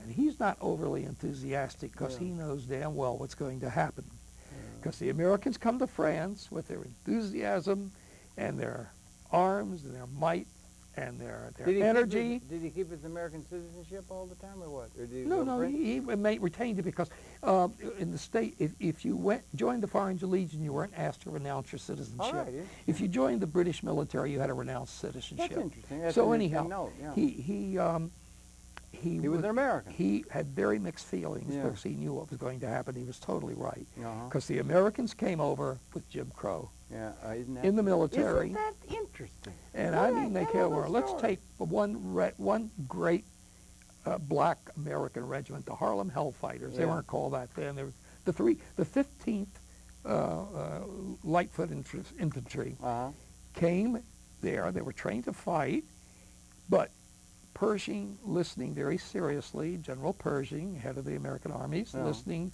And he's not overly enthusiastic because Yeah. he knows damn well what's going to happen. Because the Americans come to France with their enthusiasm and their arms and their might and their, their Did energy. Keep did he keep his American citizenship all the time, or what? Or No, no, French? he, he retained it because um, in the state, if, if you went joined the Foreign Legion, you weren't asked to renounce your citizenship. Right. yeah. If you joined the British military, you had to renounce citizenship. That's interesting. That's so anyhow, note, yeah. he he um, he, He was an American. He had very mixed feelings Yeah. because he knew what was going to happen. He was totally right Uh-huh. because the Americans came over with Jim Crow Yeah, uh, isn't that in the military, Isn't that interesting? and What I a mean they came over. Let's take one re- one great uh, black American regiment, the Harlem Hellfighters. They weren't called that then. They were the three, the 15th uh, uh, Lightfoot Infantry- Infantry Uh-huh. came there. They were trained to fight, but Pershing, listening very seriously, General Pershing, head of the American armies, Yeah. listening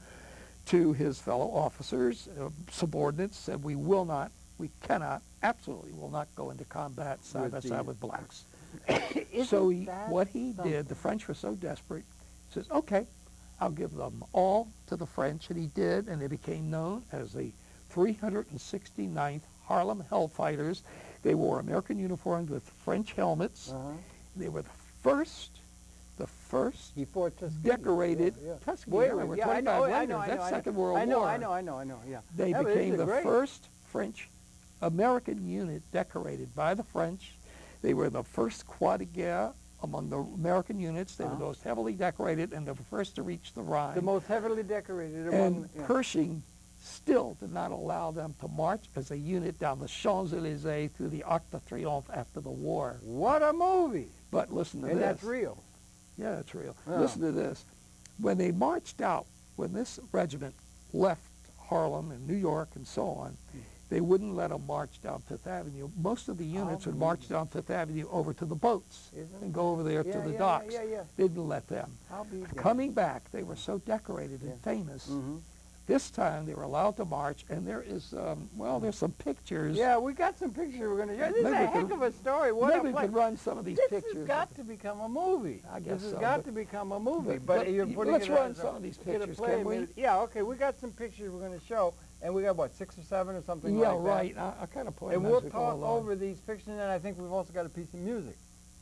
to his fellow officers, uh, subordinates, said, "We will not, we cannot, absolutely will not go into combat side With by side with blacks." [coughs] So he, what he something? did, the French were so desperate, he says, "Okay, I'll give them all to the French," and he did, and they became known as the 369th Harlem Hellfighters. They wore American uniforms with French helmets. Uh-huh. They were the first, the first fought Tuskegee. decorated Yeah, yeah. Tuskegee. Minute. were Yeah, I 25 know, I know, I know. That's I know. Second World I know, War. I know, I know, I know, yeah. They Yeah, became the great. first French American unit decorated by the French. They were the first croix de guerre among the American units. They were Uh-huh. the most heavily decorated and the first to reach the Rhine. The most heavily decorated among... and. Pershing still did not allow them to march as a unit down the Champs-Élysées through the Arc de Triomphe after the war. What a movie! But listen to And this. that's real. Yeah, that's real. Yeah. Listen to this. When they marched out, when this regiment left Harlem and New York and so on, they wouldn't let them march down Fifth Avenue. Most of the units would march down Fifth Avenue over to the boats and go over there Yeah, to the yeah, docks. Yeah, yeah, They didn't let them. yeah. Coming back, they were so decorated and Yeah. famous. Mhm. This time they were allowed to march, and there is, um, well, there's some pictures. Yeah, we got some pictures we're going to show. This is a heck could- of a story. What Maybe a we could run some of these This pictures. has got to become a movie. I guess This has so, got to become a movie. but- But, but you're putting let's it run a- some of these pictures, can we? Yeah, okay. We got some pictures we're going to show, and we got what six or seven or something yeah, like that. Yeah, right. I, I kind of put And we'll as we go talk over these pictures, and I think we've also got a piece of music.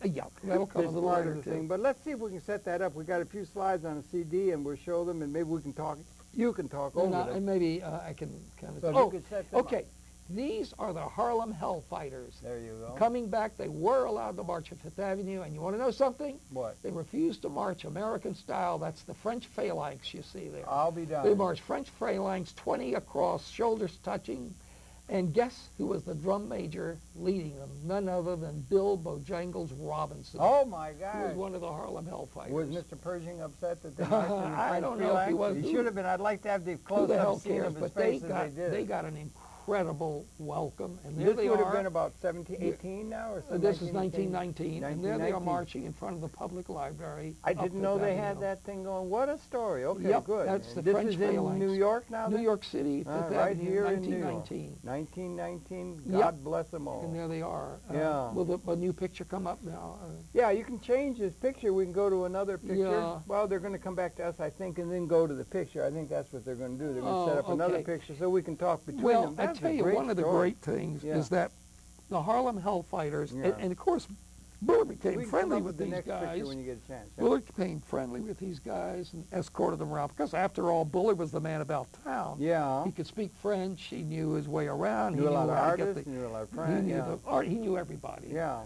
Uh, Yeah, that'll come a This little later thing. But let's see if we can set that up. We got a few slides on a CD, and we'll show them, and maybe we can talk. You can talk over and maybe uh, I can kind of. If oh, you could set them up. okay. These are the Harlem Hellfighters. There you go. Coming back, they were allowed to march at Fifth Avenue, and you want to know something? What? They refused to march American style. That's the French phalanx you see there. I'll be done. They marched French phalanx, 20 across, shoulders touching. And guess who was the drum major leading them? None other than Bill Bojangles Robinson. Oh my God! Who was one of the Harlem Hellfighters. Was Mr. Pershing upset that they marched in the I don't know if he was. He should have been. I'd like to have the Who close the hell up scene cares? of his But they face as got they did. they got an incredible welcome, and there this they would are. have been about 17, 18 now, or something. this is 1919, and there they are marching in front of the public library. I didn't know they had that thing going. What a story. Okay, Yep, good. that's And the this French is in. New York now. New? York City, Fifth right Avenue, here in New 1919. 1919. Yep. God bless them all. And there they are. Uh, Yeah. Will the, a new picture come up now? Uh, Yeah, you can change this picture. We can go to another picture. Yeah. Well, they're going to come back to us, I think, and then go to the picture. I think that's what they're going to do. They're going to set Oh, up another picture so we can talk between well, them. That's tell you, one of the story. great things Yeah. is that the Harlem Hellfighters, and, Yeah. and of course, Bullard became we friendly up with the these next guys. picture when you get a chance. Bullard became friendly with these guys and escorted them around because after all, Bullard was the man about town. Yeah. He could speak French. He knew his way around. Knew he a lot knew of how to get artists, the, knew a lot of he friends. knew Yeah. the art. He knew everybody. yeah.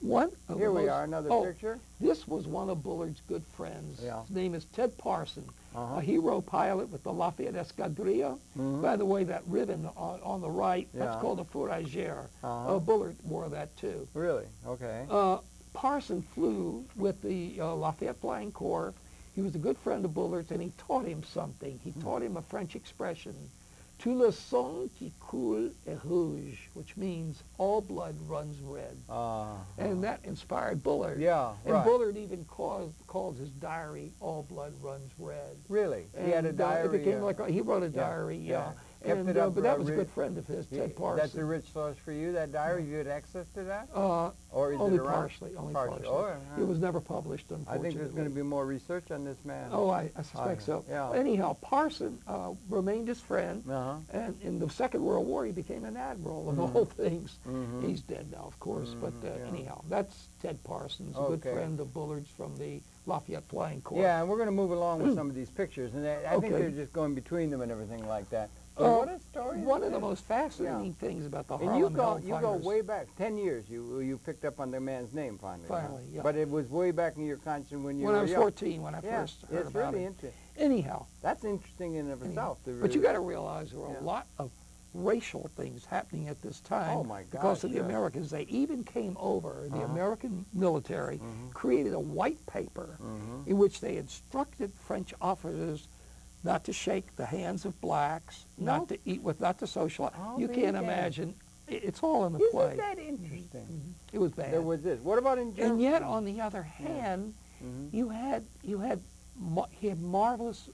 One of Here we most- are, another oh, picture. This was one of Bullard's good friends. Yeah. His name is Ted Parson, Uh-huh. a hero pilot with the Lafayette Escadrille. Mhm. By the way, that ribbon on, on the right, that's called a fourragère. Uh-huh. Uh, Bullard wore that too. Really? Okay. Uh, Parson flew with the uh, Lafayette Flying Corps. He was a good friend of Bullard's, and he taught him something. He taught him a French expression, "Tout le sang qui coule est rouge," which means all blood runs red. Uh, And that inspired Bullard. yeah, And right. Bullard even caused, called his diary "All Blood Runs Red." Really? He had a And, uh, diary. it became uh, like a, he wrote a diary. yeah. Yeah. And, uh, but that uh, was a good friend of his, Ted Parsons. That's a rich source for you, that diary? You had access to that? uh, Or is only it partially. Only Partially. Oh, yeah. It was never published, unfortunately. I think there's going to be more research on this man. Oh, I, I suspect yeah. so. Yeah. Anyhow, Parson uh, remained his friend, Uh-huh. and in the Second World War, he became an admiral of all things. Mhm. He's dead now, of course, but uh, yeah. anyhow, that's Ted Parsons, a good friend of Bullard's from the Lafayette Flying Corps. Yeah, and we're going to move along with [clears throat] some of these pictures, and I, I think Okay. they're just going between them and everything like that. Uh, what a story! One of the most fascinating things about the Harlem And you go, you go way back, ten years. You you picked up on the man's name finally. huh? Finally, yeah. But it was way back in your conscience when you when were I was young. 14, when I Yeah, first heard it's about really it. interesting. Anyhow, That's interesting in and of itself. but you got to realize there were Yeah. a lot of racial things happening at this time Oh, my because of the yes. Americans. They even came over, the Uh-huh. American military Mhm. created a white paper Mhm. in which they instructed French officers not to shake the hands of blacks, No. not to eat with, not to socialize. Oh, you can't imagine. It's all in the Isn't play. that interesting? It was bad. There was this. What about in Germany? and yet, on the other hand, Mhm. you had you had he had marvelous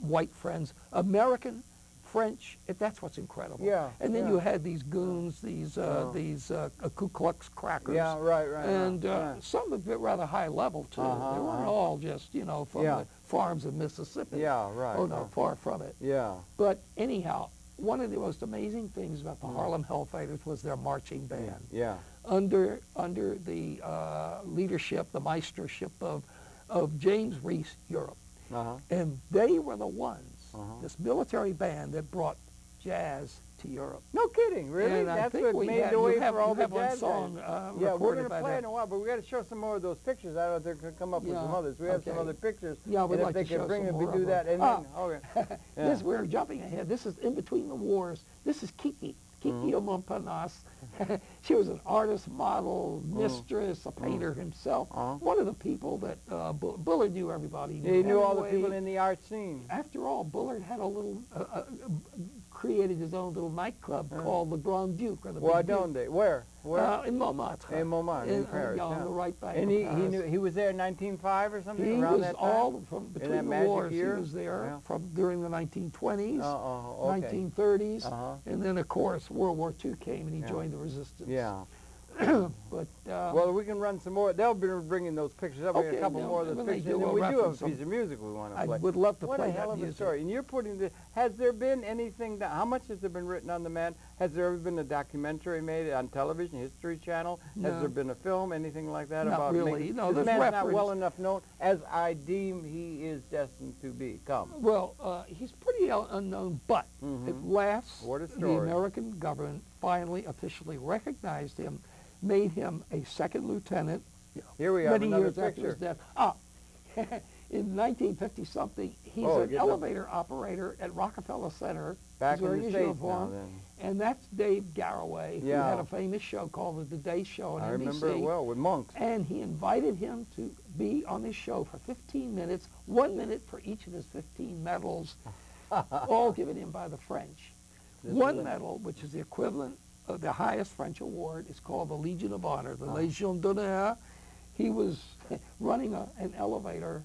white friends, American, French. That's what's incredible. Yeah, And then yeah. you had these goons, these uh, Yeah. these uh, uh, Ku Klux crackers. Yeah, right, right. And right, uh, right. some of it rather high level too. Uh-huh, they weren't uh-huh. all just you know from Yeah. the farms of Mississippi. Yeah, right. Oh no, far from it. Yeah. But anyhow, one of the most amazing things about the Harlem Hellfighters was their marching band Mm. Yeah. under under the uh, leadership, the maestrosship of of James Reese Europe, Uh-huh. and they were the ones, Uh-huh. this military band that brought jazz to Europe. No kidding, really? And I That's think what we made have, the way have, for all the one jazz song uh, Yeah, we're going to play them. in a while, but we got to show some more of those pictures. I don't know if they can come up with some others. We have some other pictures. Yeah, we'd and like if to they can show bring it, we do that. them. And Ah. then, okay. [laughs] Yeah. This we're jumping ahead. This is in between the wars. This is Kiki. Kiki Mm-hmm. Montparnasse. [laughs] she was an artist, model, Mm. mistress, a painter himself. Uh-huh. One of the people that uh, Bull- Bullard knew everybody. He knew all the people in the art scene. After all, Bullard had a little, uh, uh, created his own little nightclub called the Grand Duke or the Why Big don't they? Where? Where? Uh, in Montmartre. in Montmartre, in, uh, Paris. yeah, on the right bank And he, he knew he was there in 1905 or something He around was that time. all from that between the wars. year? He was there Yeah. from during the 1920s, Uh, uh, okay. 1930s, Uh-huh. and then of course World War II came and he Yeah. joined the resistance. Yeah. [coughs] But uh, Well, we can run some more. They'll be bringing those pictures up. we got a couple more of those pictures. do, and we'll we do have a piece of music we want to play. I would love to what play a hell of a story. And you're putting the. Has there been anything that? How much has there been written on the man? Has there ever been a documentary made on television, History Channel? Has there been a film, anything like that Not about? really. making- No, this man's not well enough known as I deem he is destined to become. Well, uh, he's pretty unknown, but at last, What a the. American government finally officially recognized him, made him a second lieutenant. Here we have many years after his picture. death. Ah, [laughs] in 1950 something, he's Oh, an elevator operator at Rockefeller Center. Back in the States uniform, now, then. And that's Dave Garroway, who had a famous show called The Today Show on I NBC. remember it well with monks. And he invited him to be on his show for 15 minutes, one minute for each of his 15 medals, [laughs] all given him by the French. This one medal, which is the equivalent the highest French award, is called the Legion of Honor, Ah. the Légion d'honneur. He was [laughs] running a, an elevator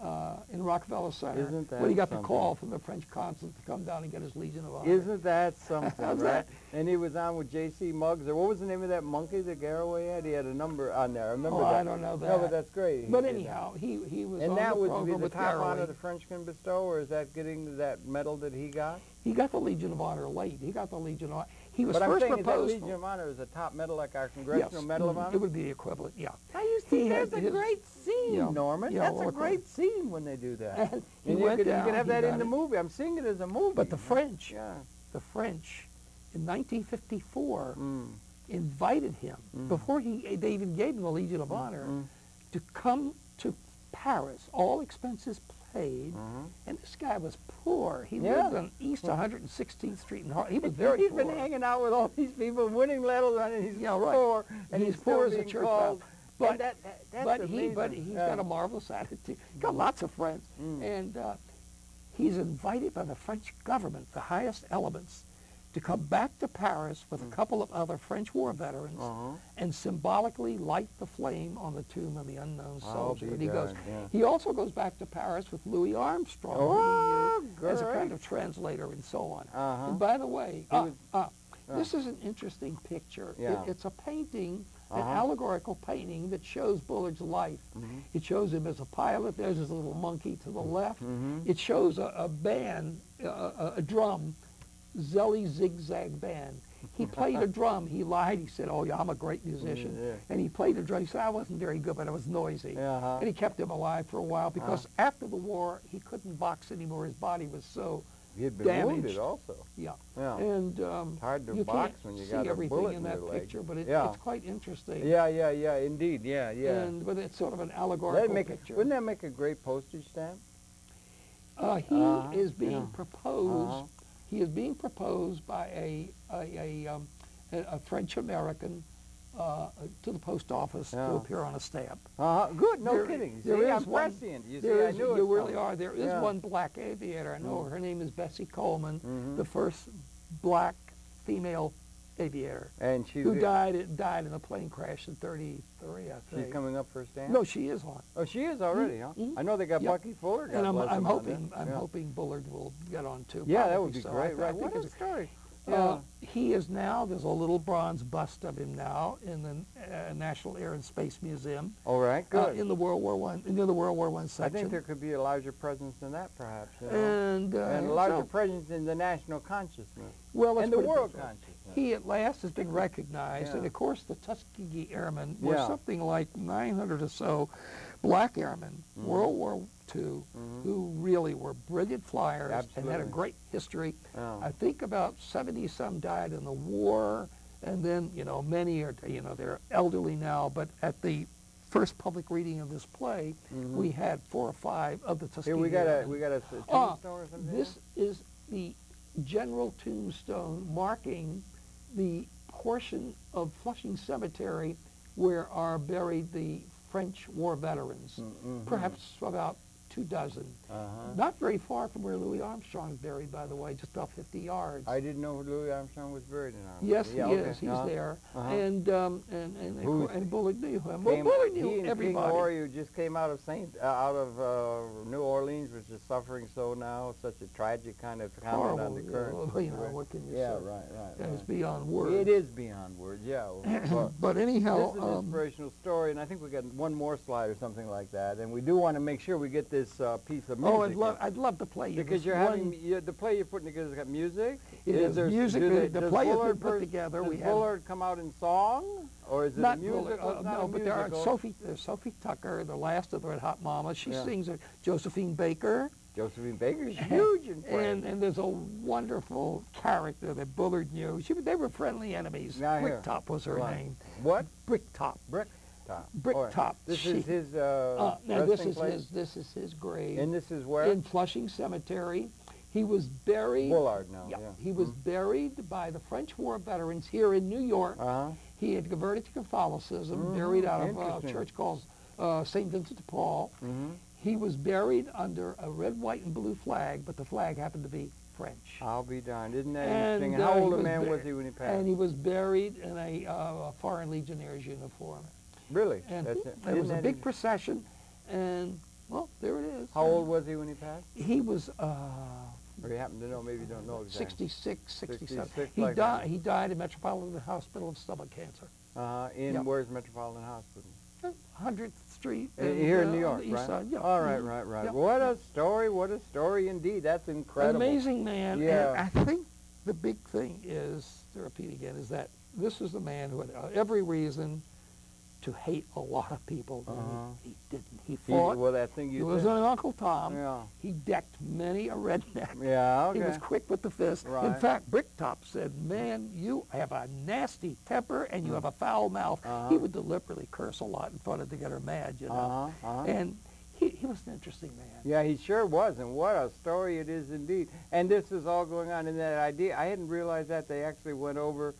uh, in Rockefeller Center Isn't when he that got the call from the French consul to come down and get his Legion of Honor. Isn't that [laughs] something, How's right? that? And he was on with J.C. Muggs, or what was the name of that monkey that Garroway had? He had a number on there. I remember Oh, that. I don't know No, that. but that's great. But that. anyhow, he, he was And on that the would be the top honor the French can bestow, or is that getting that medal that he got? He got the Legion of Honor late. He got the Legion of Honor. He was but I'm first saying is that proposed. Legion of Honor is a top medal like our Congressional yes, Medal of Honor? It would be the equivalent, yeah. Now you He see, had there's a his- great scene, yeah, Norman. yeah, That's well, a of great scene when they do that. And he and you went could, down, you could have that in got the it. movie. I'm seeing it as a movie. But the French, Yeah. the French, in 1954, Mm. invited him Mm. before he they even gave him the Legion of Honor Mm. to come to Paris, all expenses paid. Mhm. And this guy was poor. He Yeah. lived on East 116th Street in Harlem. He was [laughs] very He's poor. been hanging out with all these people, winning medals, and he's Yeah, right. poor, and He's he's, poor as a church mouse. But- that, that, but he, but amazing. he's Yeah. got a marvelous attitude. He's Got lots of friends, Mm. and uh, he's invited by the French government, the highest elements, to come back to Paris with a couple of other French war veterans Mm. Uh-huh. and symbolically light the flame on the tomb of the unknown soldier. And he goes. yeah. He also goes back to Paris with Louis Armstrong, Oh, as a kind of translator and so on. Uh-huh. And by the way, uh, uh, uh. this is an interesting picture. It- Yeah. it's a painting, an Uh-huh. allegorical painting that shows Bullard's life. Mhm. It shows him as a pilot. There's his little monkey to the left. Mhm. It shows a, a band, a, a, a drum, Zelly Zigzag Band. He [laughs] played a drum. He lied. He said, "Oh yeah, I'm a great musician." Yeah. And he played a drum. He said, "I wasn't very good, but I was noisy." Uh-huh. And he kept him alive for a while because after the war he couldn't box anymore. His body was so He had been damaged. wounded also. yeah. Yeah. And um, It's hard to you box when you see got a everything bullet in in that leg. picture, but it, Yeah. it's quite interesting. Yeah, yeah, yeah, indeed, yeah, yeah. And but it's sort of an allegorical make, picture. wouldn't that make a great postage stamp? Uh, he Uh-huh, is being yeah. proposed. He is being proposed by a a, a, um, a, French American uh, to the post office Yeah. to appear on a stamp. Uh-huh. Good, no There- kidding. there see, is I'm one- prescient. You There see, I is- you really are. There is Yeah. one black aviator. I know her. Her name is Bessie Coleman, Mhm. the first black female aviator And she's, who died died in a plane crash in '33, I think. she's coming up for a stamp? No, she is on. Oh, she is already, huh? Mhm. I know they got Yep. Bucky Fuller. God and I'm, I'm hoping. I'm yeah. hoping Bullard will get on too. Yeah, that would be so. I great. I right. think What a story. Uh, Yeah. he is now, there's a little bronze bust of him now in the uh, National Air and Space Museum All right, uh, good. in the World War One, near the World War One section. I think there could be a larger presence than that, perhaps. You know? and, uh, and a larger so- presence in the national consciousness well, and the put it this world consciousness. He at last has been recognized, and of course the Tuskegee Airmen were Yeah. something like 900 or so black airmen, Mhm. World War II, Mhm. who really were brilliant flyers and had a great history. Yeah. I think about 70 some died in the war, and then, you know, many are, you know, they're elderly now, but at the first public reading of this play, Mhm. we had four or five of the Tuskegee Here we got a Airmen. we got a tombstone something. This is the general tombstone marking the portion of Flushing Cemetery where are buried the French war veterans, Mhm. perhaps about two dozen. Uh-huh. Not very far from where Louis Armstrong's buried, by the way, just about 50 yards. I didn't know Louis Armstrong was buried in Arlington. Yes, yeah, he okay. is. He's uh-huh. there, Uh-huh. and um, and and, Who's- and Bullard knew him. Well, Came- Bullard he and everybody. King Laurie, just came out of Saint, uh, out of uh, New Orleans, which is suffering so now, such a tragic kind of comment Horrible. on the current. know, you know, what can you yeah, say? right, right. That is right. beyond words. It is beyond words, yeah. [clears throat] Well, But anyhow, this is an um, inspirational story, and I think we got one more slide or something like that. And we do want to make sure we get this uh, piece of music. oh, I'd love. I'd love to play you because you're one- having you, the play you're putting together has got music. It Is is there- music. do The- they- the play has been Bullard put together. Does We have- Bullard come out in song, or is it not a musical? Bullard, uh, not no, a but there are. Sophie there's Sophie Tucker, the last of the Red Hot Mamas. She Yeah. sings a Josephine Baker. Josephine Baker's huge in French. And, and there's a wonderful character that Bullard knew. She, they were friendly enemies. Now here. Bricktop was her Right. name. what? Bricktop. Brick top. Bricktop. This She- is his uh, Uh, this is place? his this is his grave And this is where? in Flushing Cemetery. He was buried. Bullard now. Yeah, Yeah. he was buried by the French war veterans here in New York. Uh-huh. He had converted to Catholicism, Mhm, buried out of a church called uh, St. Vincent de Paul. Mm-hmm. He was buried under a red, white, and blue flag, but the flag happened to be French. I'll be darned. Isn't that And, interesting? And uh, how he old a man was he when he passed? And he was buried in a, uh, a foreign legionnaire's uniform. Really? And That's it, was a big procession, and well, there it is. How old was he when he passed? He was uh, Or you happen to know? Maybe you don't know exactly. 66, 67. 66, he like died. He died in Metropolitan Hospital of stomach cancer, Uh-huh. In Yeah. where's Metropolitan Hospital? 100th Street. Uh, and, Here in uh, New on York, the east right? Side. Yeah. All right, mhm. right, right. Yeah. What a story! What a story indeed. That's incredible. amazing man. Yeah. And I think the big thing is, to repeat again, is that this is the man who had uh, every reason to hate a lot of people. he- Uh-huh. He, didn't. He He- fought. well, that thing you he was an Uncle Tom. Yeah. He decked many a redneck. [laughs] Yeah, okay. He was quick with the fist. Right. In fact, Bricktop said, man, you have a nasty temper and you have a foul mouth. Uh-huh. He would deliberately curse a lot in front of to get her mad, you know. Uh-huh, uh-huh. And he, he was an interesting man. Yeah, he sure was, and what a story it is indeed. And this is all going on in that idea. I hadn't realized that they actually went over,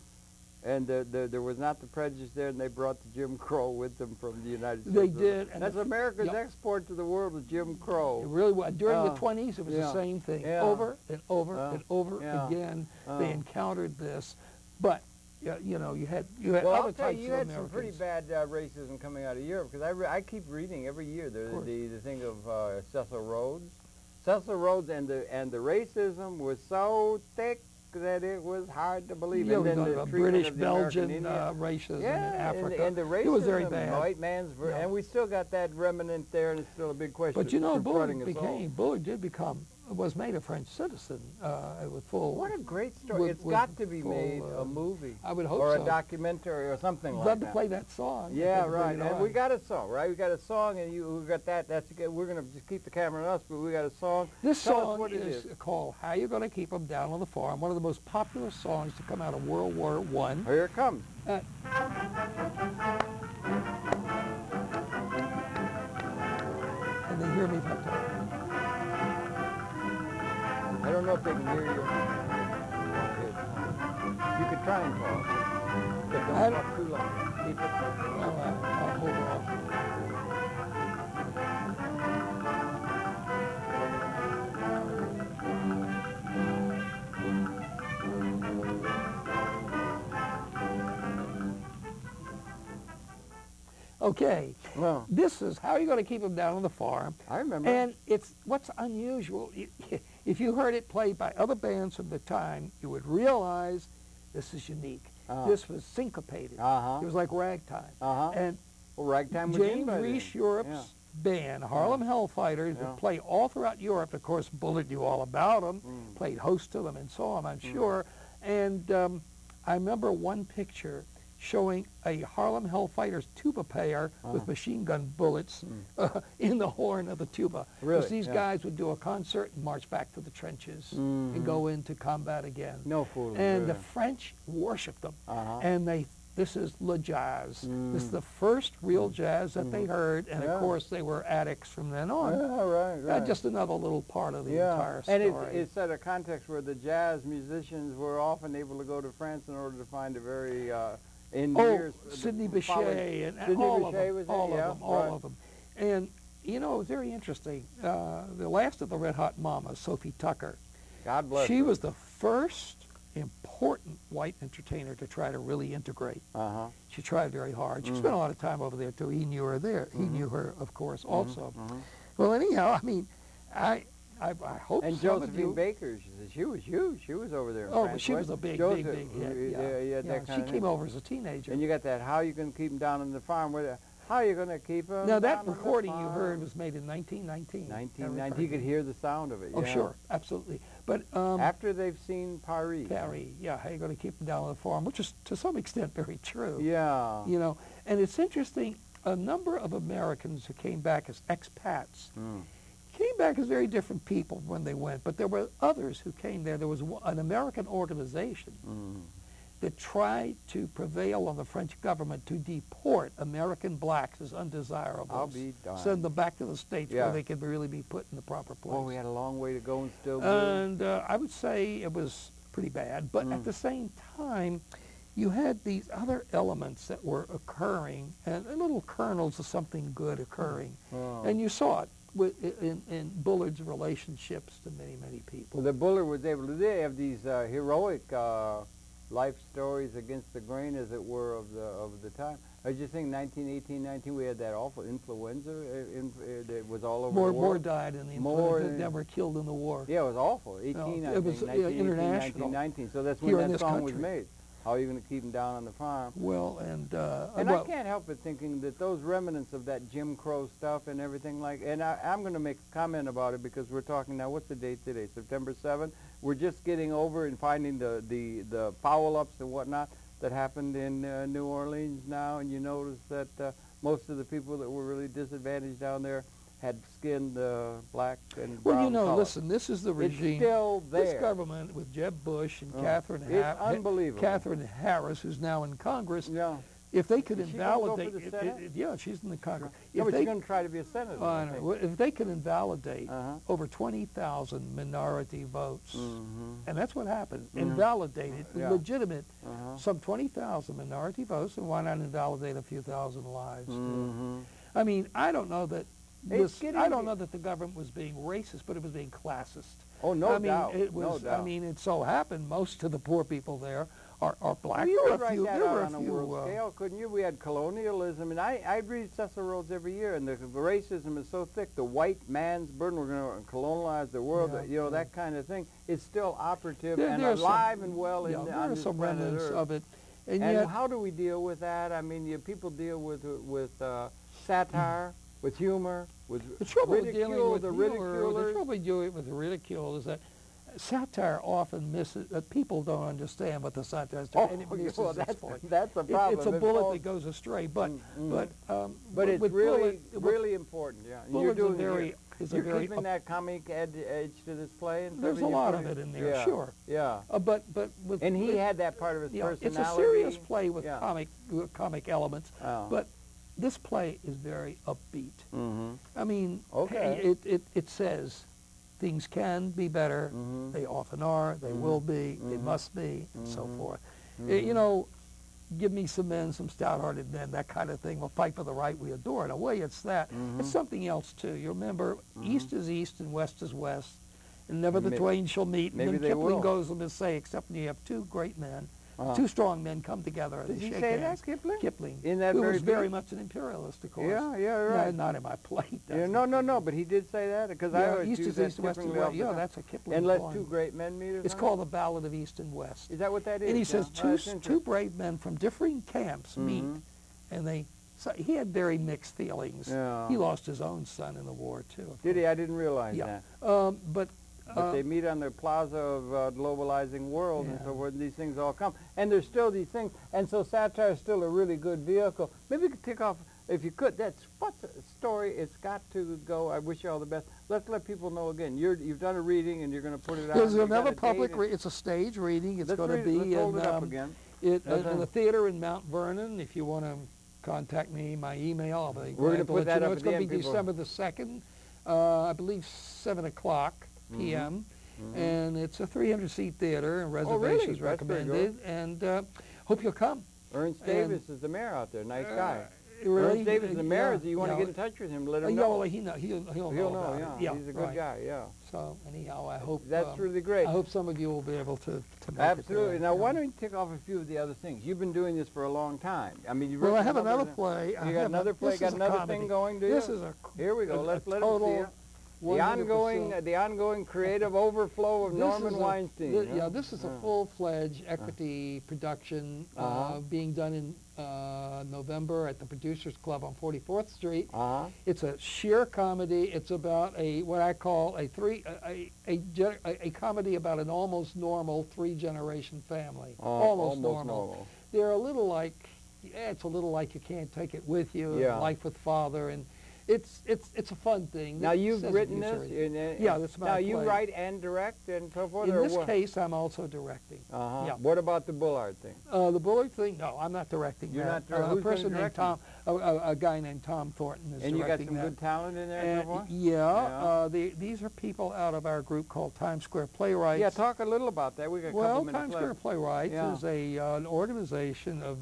and the, the, there was not the prejudice there, and they brought the Jim Crow with them from the United States. They did, and That's America's yep. export to the world was Jim It Crow. really was. During Uh, the 20s, it was yeah, the same thing. yeah. Over and over Uh, and over yeah, again, uh. they encountered this. But, you know, you had, you had Well, other I'll tell types you, you had some pretty bad uh, racism coming out of Europe because I, re- I keep reading every year the the, the thing of uh, Cecil Rhodes. Cecil Rhodes and the and the racism was so thick that it was hard to believe. Yeah, and then the British, the Belgian uh, racism yeah, in Africa. And, and the racism, it was very bad. white man's, ver- Yeah. and we still got that remnant there, and it's still a big question. But you know, Bullard became, Bullard did become, was made a French citizen uh, with full. What a great story! with- it's with got to be full, made uh, a movie I would hope or so. a documentary or something Love like to play that song. Yeah, right. And on. we got a song, right? We got a song, and you we got that. That's good. We're gonna just keep the camera on us, but we got a song. This Tell song what is, is. called "How You Gonna Keep 'Em Down on the Farm." One of the most popular songs to come out of World War One. Here it comes. Uh, and they hear me talk. I don't know if they can hear you. You could try and talk, but I don't don't- talk too loud. Keep it. All right, I'll hold off. Okay, Well, this is how you're going to keep them down on the farm. I remember. And it's what's unusual. If you heard it played by other bands from the time, you would realize this is unique. Uh-huh. This was syncopated. Uh-huh. It was like ragtime. Uh-huh. And well, ragtime James. Reese Europe's Yeah. band, Harlem Hellfighters, Yeah. would play all throughout Europe. Of course, Bullard knew all about them, Mm. played host to them and so on, I'm sure. And um, I remember one picture showing a Harlem Hellfighters tuba player with Uh-huh. machine gun bullets uh, [laughs] in the horn of the tuba. Mm. Really? Because these Yeah. guys would do a concert and march back to the trenches Mhm. and go into combat again. No fooling. And the. French worshipped them. Uh-huh. And they, this is le jazz. This is Mm. the first real jazz that they heard, and Yeah. of course they were addicts from then on. Yeah, right, Uh, right. just another little part of the yeah. entire and story. it's, it's at a context where the jazz musicians were often able to go to France in order to find a very uh, in oh, years. Sidney Bechet and Sidney all of them, was all Yeah, of them, all right. of them. And you know, it was very interesting. Uh, the last of the Red Hot Mamas, Sophie Tucker, God bless she her. was the first important white entertainer to try to really integrate. Uh-huh. She tried very hard. She Mhm. spent a lot of time over there too. He knew her there. He Mhm. knew her, of course, also. mhm. Well, anyhow, I mean, I, I, I hope And Josephine. Baker, she, she was huge. She was over there. Oh, France, but she was wasn't a big, Joseph, big, big hit. Yeah, Yeah, yeah, yeah. she came over as a teenager. And you got that. How you gonna keep them down on the farm? With a, how are you gonna keep them? now that the recording you heard was made in 1919. that 1990. You could hear the sound of it. Oh, yeah. sure, absolutely. But um, After they've seen Paris. Paris, yeah, how are you going to keep them down on the farm, which is to some extent very true. Yeah. You know, and it's interesting. A number of Americans who came back as expats Mm. Came back as very different people when they went, but there were others who came there. There was an American organization Mm. that tried to prevail on the French government to deport American blacks as undesirables. I'll be darned. Send them back to the States Yeah. where they could really be put in the proper place. Well, we had a long way to go and still and uh, I would say it was pretty bad. But Mm. at the same time, you had these other elements that were occurring, and little kernels of something good occurring. Oh. And you saw it in, in Bullard's relationships to many, many people. Well, the Bullard was able to. They have these uh, heroic uh, life stories against the grain, as it were, of the of the time. I just think 1918, 19, we had that awful influenza uh, in, uh, that was all over More, the more died in the More influenza than- were killed in the war. Yeah, it was awful. 18, No, it was, think, uh, 1918, international 1919. So that's when that song was made. How are you going to keep them down on the farm? Well, and, uh, And well, I can't help but thinking that those remnants of that Jim Crow stuff and everything like, and I, I'm going to make a comment about it because we're talking now. What's the date today? September 7th. we're just getting over and finding the the the foul ups and whatnot that happened in uh, New Orleans now, and you notice that uh, most of the people that were really disadvantaged down there had skinned uh, black and brown Well, you know, color. listen, this is the regime. It's still there. This government with Jeb Bush and Oh, Katherine, it's Ha- unbelievable. Katherine Harris, who's now in Congress, Yeah. if they could Is she go for invalidate, the if- yeah, she's in the Congress. No, If but they, she's going to try to be a senator. I I know. think. Well, if they could invalidate Uh-huh. over 20,000 minority votes, Mhm. and that's what happened, Mhm. invalidated, Yeah. legitimate, Uh-huh. some 20,000 minority votes, and why not invalidate a few thousand lives? too? Mhm. I mean, I don't know that I don't know that the government was being racist, but it was being classist. Oh, no I mean, doubt. it no was. doubt. I mean, it so happened most of the poor people there are, are black. You could write few. that out on a few. world uh, scale, couldn't you? We had colonialism, and I, I read Cecil Rhodes every year, and the racism is so thick. The white man's burden, we're going to colonize the world, Yeah, you know, yeah. that kind of thing. It's still operative there- and there are some- alive and well yeah, in, there on are this some remnants Earth. of it, and, And yet how do we deal with that? I mean, you, people deal with with uh, satire, with humor, with the trouble with ridicule, dealing with the ridiculers. the trouble with dealing with ridicule is that satire often misses. That people don't understand what the satire is. Oh, and it [laughs] yeah, well, its that's, that's a It- problem. it's a It bullet that goes astray, but Mm, mm. but um, But it's really, bullet, really important. Yeah, you're doing very it. is You're very keeping that comic ed- edge to this play. And There's a lot of it in there, yeah, sure. Yeah. Uh, but but with And he with- had that part of his know, personality. it's a serious play with Yeah. comic with comic elements, Oh. but this play is very upbeat. Mm-hmm. I mean, Okay. it, it, it says things can be better. Mhm. They often are. They Mhm. will be. They Mhm. must be, and so Mhm. forth. Mm-hmm. Uh, you know, give me some men, some stout-hearted men, that kind of thing. We'll fight for the right we adore. In a way, it's that. It's something else too. You remember, east is east and west is west, and never the May- twain shall meet. maybe and then Kipling will. goes on to say, except when you have two great men. Two strong men come together. Did shake say hands. that, Kipling? Kipling, In that who very was very much an imperialist, of course. Yeah, yeah, No, right. not in my [laughs] plate. Yeah, no, no, no, but he did say that because I Yeah, always east use that east, west Kipling west. Yeah, that's a Kipling And let poem. two great men meet. It's called the Ballad of East and West. Is that what that is? and he says two two brave men from differing camps meet, Mhm. and they. So he had very mixed feelings. Yeah. He lost his own son in the war too. Did he? I didn't realize Yeah. that. Um, but But uh, they meet on the plaza of uh, globalizing world and so forth. And these things all come, and there's still these things, and so satire is still a really good vehicle. Maybe we could take off, if you could. That's what's a story. It's got to go. I wish you all the best. Let's let people know again. You're you've done a reading, and you're going to put it out. there's You another a public. it's a stage reading. It's going to be Let's hold in, it up um, again. it, That's in the theater in Mount Vernon. If you want to contact me, my email. I'll be We're gonna put that you know. up It's going to be. December the second. Uh, I believe seven o'clock Mm-hmm. p.m. And it's a 300 seat theater, and Oh, really? reservations recommended. And uh, hope you'll come. Ernest and- Davis is the mayor out there. Nice guy. Uh, really? Ernest Davis is the mayor. Yeah, you want to yeah. get in touch with him? Let him yeah, know. well, he know, he'll, he'll, He'll know know. about Yeah. he's a good right. guy. Yeah. So anyhow, I hope That's um, really great. I hope some of you will be able to, to make Absolutely. Now, why don't you take off a few of the other things? You've been doing this for a long time. I mean, you Well, I have another play. I You got another play? Got another comedy. thing going, do you? This is a Here we go. a- Let's a let 'em total see it. The ongoing, uh, the ongoing creative [laughs] overflow of This Norman a- Weinstein. huh? yeah, this is a full-fledged equity production uh, Uh-huh. being done in uh, November at the Producers Club on 44th Street. Uh-huh. It's a sheer comedy. It's about a what I call a three a a, a, a, comedy about an almost normal three generation family. Uh, almost, normal. They're a little like yeah, it's a little like you can't take it with you. Yeah. Life with Father, and it's it's it's a fun thing. Now you've written this. In, in, Yeah, that's my Now you play. write and direct and so forth. In this what? case, I'm also directing. Uh-huh. yeah. What about the Bullard thing? Uh, the Bullard thing? No, I'm not directing You're that. not dir- Uh, a person named Tom, a, a, guy named Tom Thornton is And you got some that. good talent in there. and yeah, Yeah. Uh, the, these are people out of our group called Times Square Playwrights. Yeah, talk a little about that. We got a well, couple minutes Times. Square Playwrights Yeah. is a uh, an organization of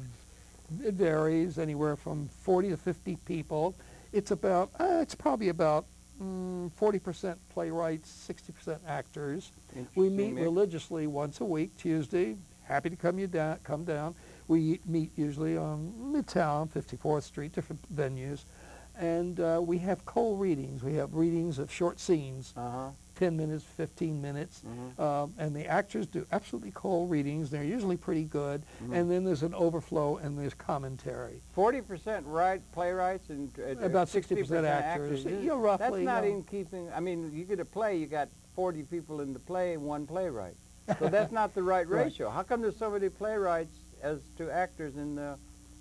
it varies anywhere from 40 to 50 people. It's about uh, it's probably about mm, 40% playwrights, 60% actors. We meet mix. religiously once a week, Tuesday. Happy to come you down, come down. We meet usually on Midtown, 54th Street, different venues, and uh, we have cold readings. We have readings of short scenes, Uh-huh. 10 minutes, 15 minutes, Mhm. um, and the actors do absolutely cold readings. They're usually pretty good, Mm-hmm. and then there's an overflow and there's commentary. Forty percent right playwrights and uh, About 60% 60% actors. This- Yeah, roughly, That's not yeah. in keeping. I mean, you get a play, you got 40 people in the play and one playwright. So [laughs] that's not the right Right. ratio. How come there's so many playwrights as to actors in the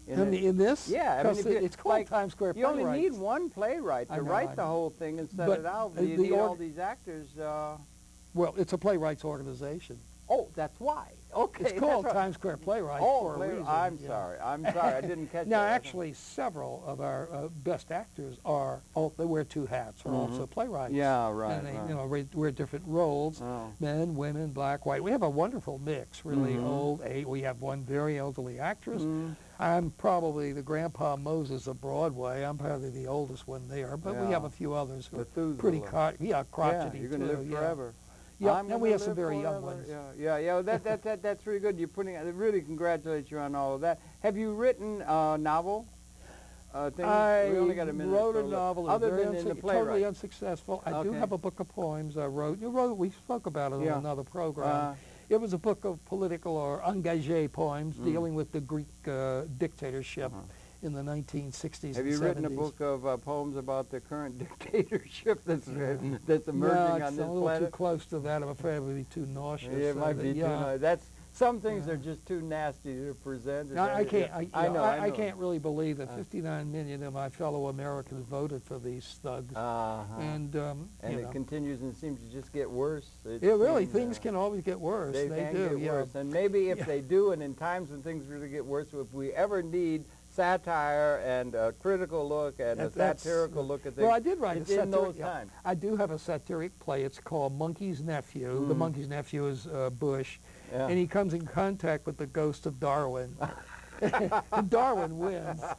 in, In, in this? Yeah, I mean, 'Cause if you- it- it's called like, Times Square you only need one playwright to know, write the whole thing and set But it out. You the need all these actors. Uh, Well, it's a playwrights organization. oh, that's why. Okay, It's called right. Times Square Playwrights Oh, for a play- reason. I'm yeah. sorry. I'm sorry. I didn't [laughs] catch Now, that. actually, several of our uh, best actors are, oh, they wear two hats, are also playwrights. Mm-hmm. Yeah, right. And they, right. you know, wear, wear different roles, Oh. men, women, black, white. We have a wonderful mix, really Mhm. old, eh, we have one very elderly actress. Mm. I'm probably the Grandpa Moses of Broadway. I'm probably the oldest one there, but we have a few others who are pretty, co- yeah, crotchety yeah, you're gonna live yeah. forever. Yeah, and we have some very young ones. Yeah, yeah, yeah. That, that, that, that's really good. You're putting. I really congratulate you on all of that. Have you written a novel? Uh, thing? I we only got a minute. wrote a novel, other than in the playwright. totally unsuccessful. I do have a book of poems I wrote. You wrote. We spoke about it Yeah. on another program. Uh, it was a book of political or engagé poems Mm. dealing with the Greek uh, dictatorship Uh-huh. in the 1960s have and you 70s. written a book of uh, poems about the current [laughs] dictatorship that's that's emerging no, on it's a little planet? too close to that. I'm afraid it would be too nauseous. Yeah, it might that- be too. yeah. nice. That's some things Yeah. are just too nasty to present. No, I can't. I, I know. I, I know. can't really believe that Uh. 59 million of my fellow Americans voted for these thugs. Uh-huh. and um, and it know, continues and seems to just get worse. It, yeah, really, seems, things uh, can always get worse. They, They, can do. get yeah. worse. And maybe if Yeah. they do, and in times when things really get worse, if we ever need satire and a critical look and That- a satirical look at things, Well, I did write it's a in satiric. those yeah. times. I do have a satiric play. It's called Monkey's Nephew. The Mm. monkey's nephew is uh, Bush, Yeah. and he comes in contact with the ghost of Darwin. [laughs] Darwin wins. [laughs]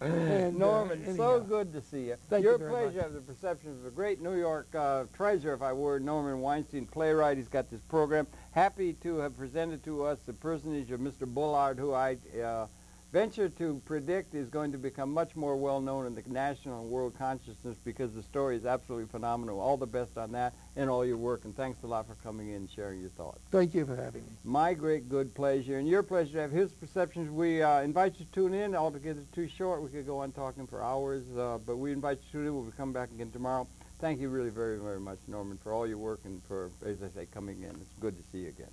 And, uh, Norman, so good to see you. Thank Your you very pleasure of the perception of a great New York uh, treasure, if I were, Norman Weinstein, playwright. He's got this program. Happy to have presented to us the personage of Mr. Bullard, who I uh, venture to predict is going to become much more well known in the national and world consciousness because the story is absolutely phenomenal. All the best on that and all your work, and thanks a lot for coming in and sharing your thoughts Thank you for having me. my great good pleasure and your pleasure to have his perceptions. We uh, invite you to tune in. Altogether too short. We could go on talking for hours, uh, but we invite you to tune in. We'll be coming back again tomorrow. Thank you really very, very much, Norman, for all your work and for, as I say, coming in. It's good to see you again.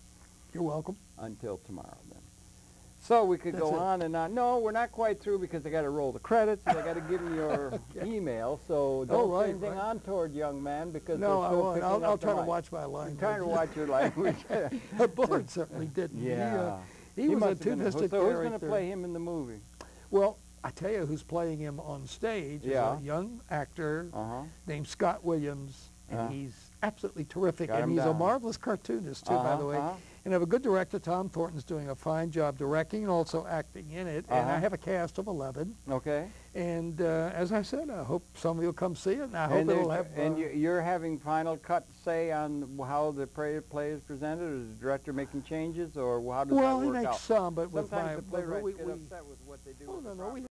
You're welcome. Until tomorrow, then. So we could That's go it. on and on. No, we're not quite through because I got to roll the credits. I got to give you your [laughs] Okay. email. So Oh, don't right, anything right. on toward young man because No, I won't. I'll, I'll try to watch my language. I'm trying to watch your [laughs] language. [laughs] Bullard certainly didn't. He, uh, Yeah. he, was a two-fisted So who's going to play him in the movie? Well, I tell you who's playing him on stage Yeah. is a young actor Uh-huh. named Scott Williams, and Uh. he's absolutely terrific, Got and he's a marvelous cartoonist too, by the way. And have a good director, Tom Thornton's doing a fine job directing and also acting in it. And I Uh-huh. have a cast of 11. Okay. And uh, as I said, I hope some of you will come see it, and I hope and it'll have. and uh, you, you're having final cut say on how the play, play is presented, or is the director making changes, or how does well, that he makes out? some, but with Sometimes my the playwrights we, get we, upset with what they do. Oh with the no, no.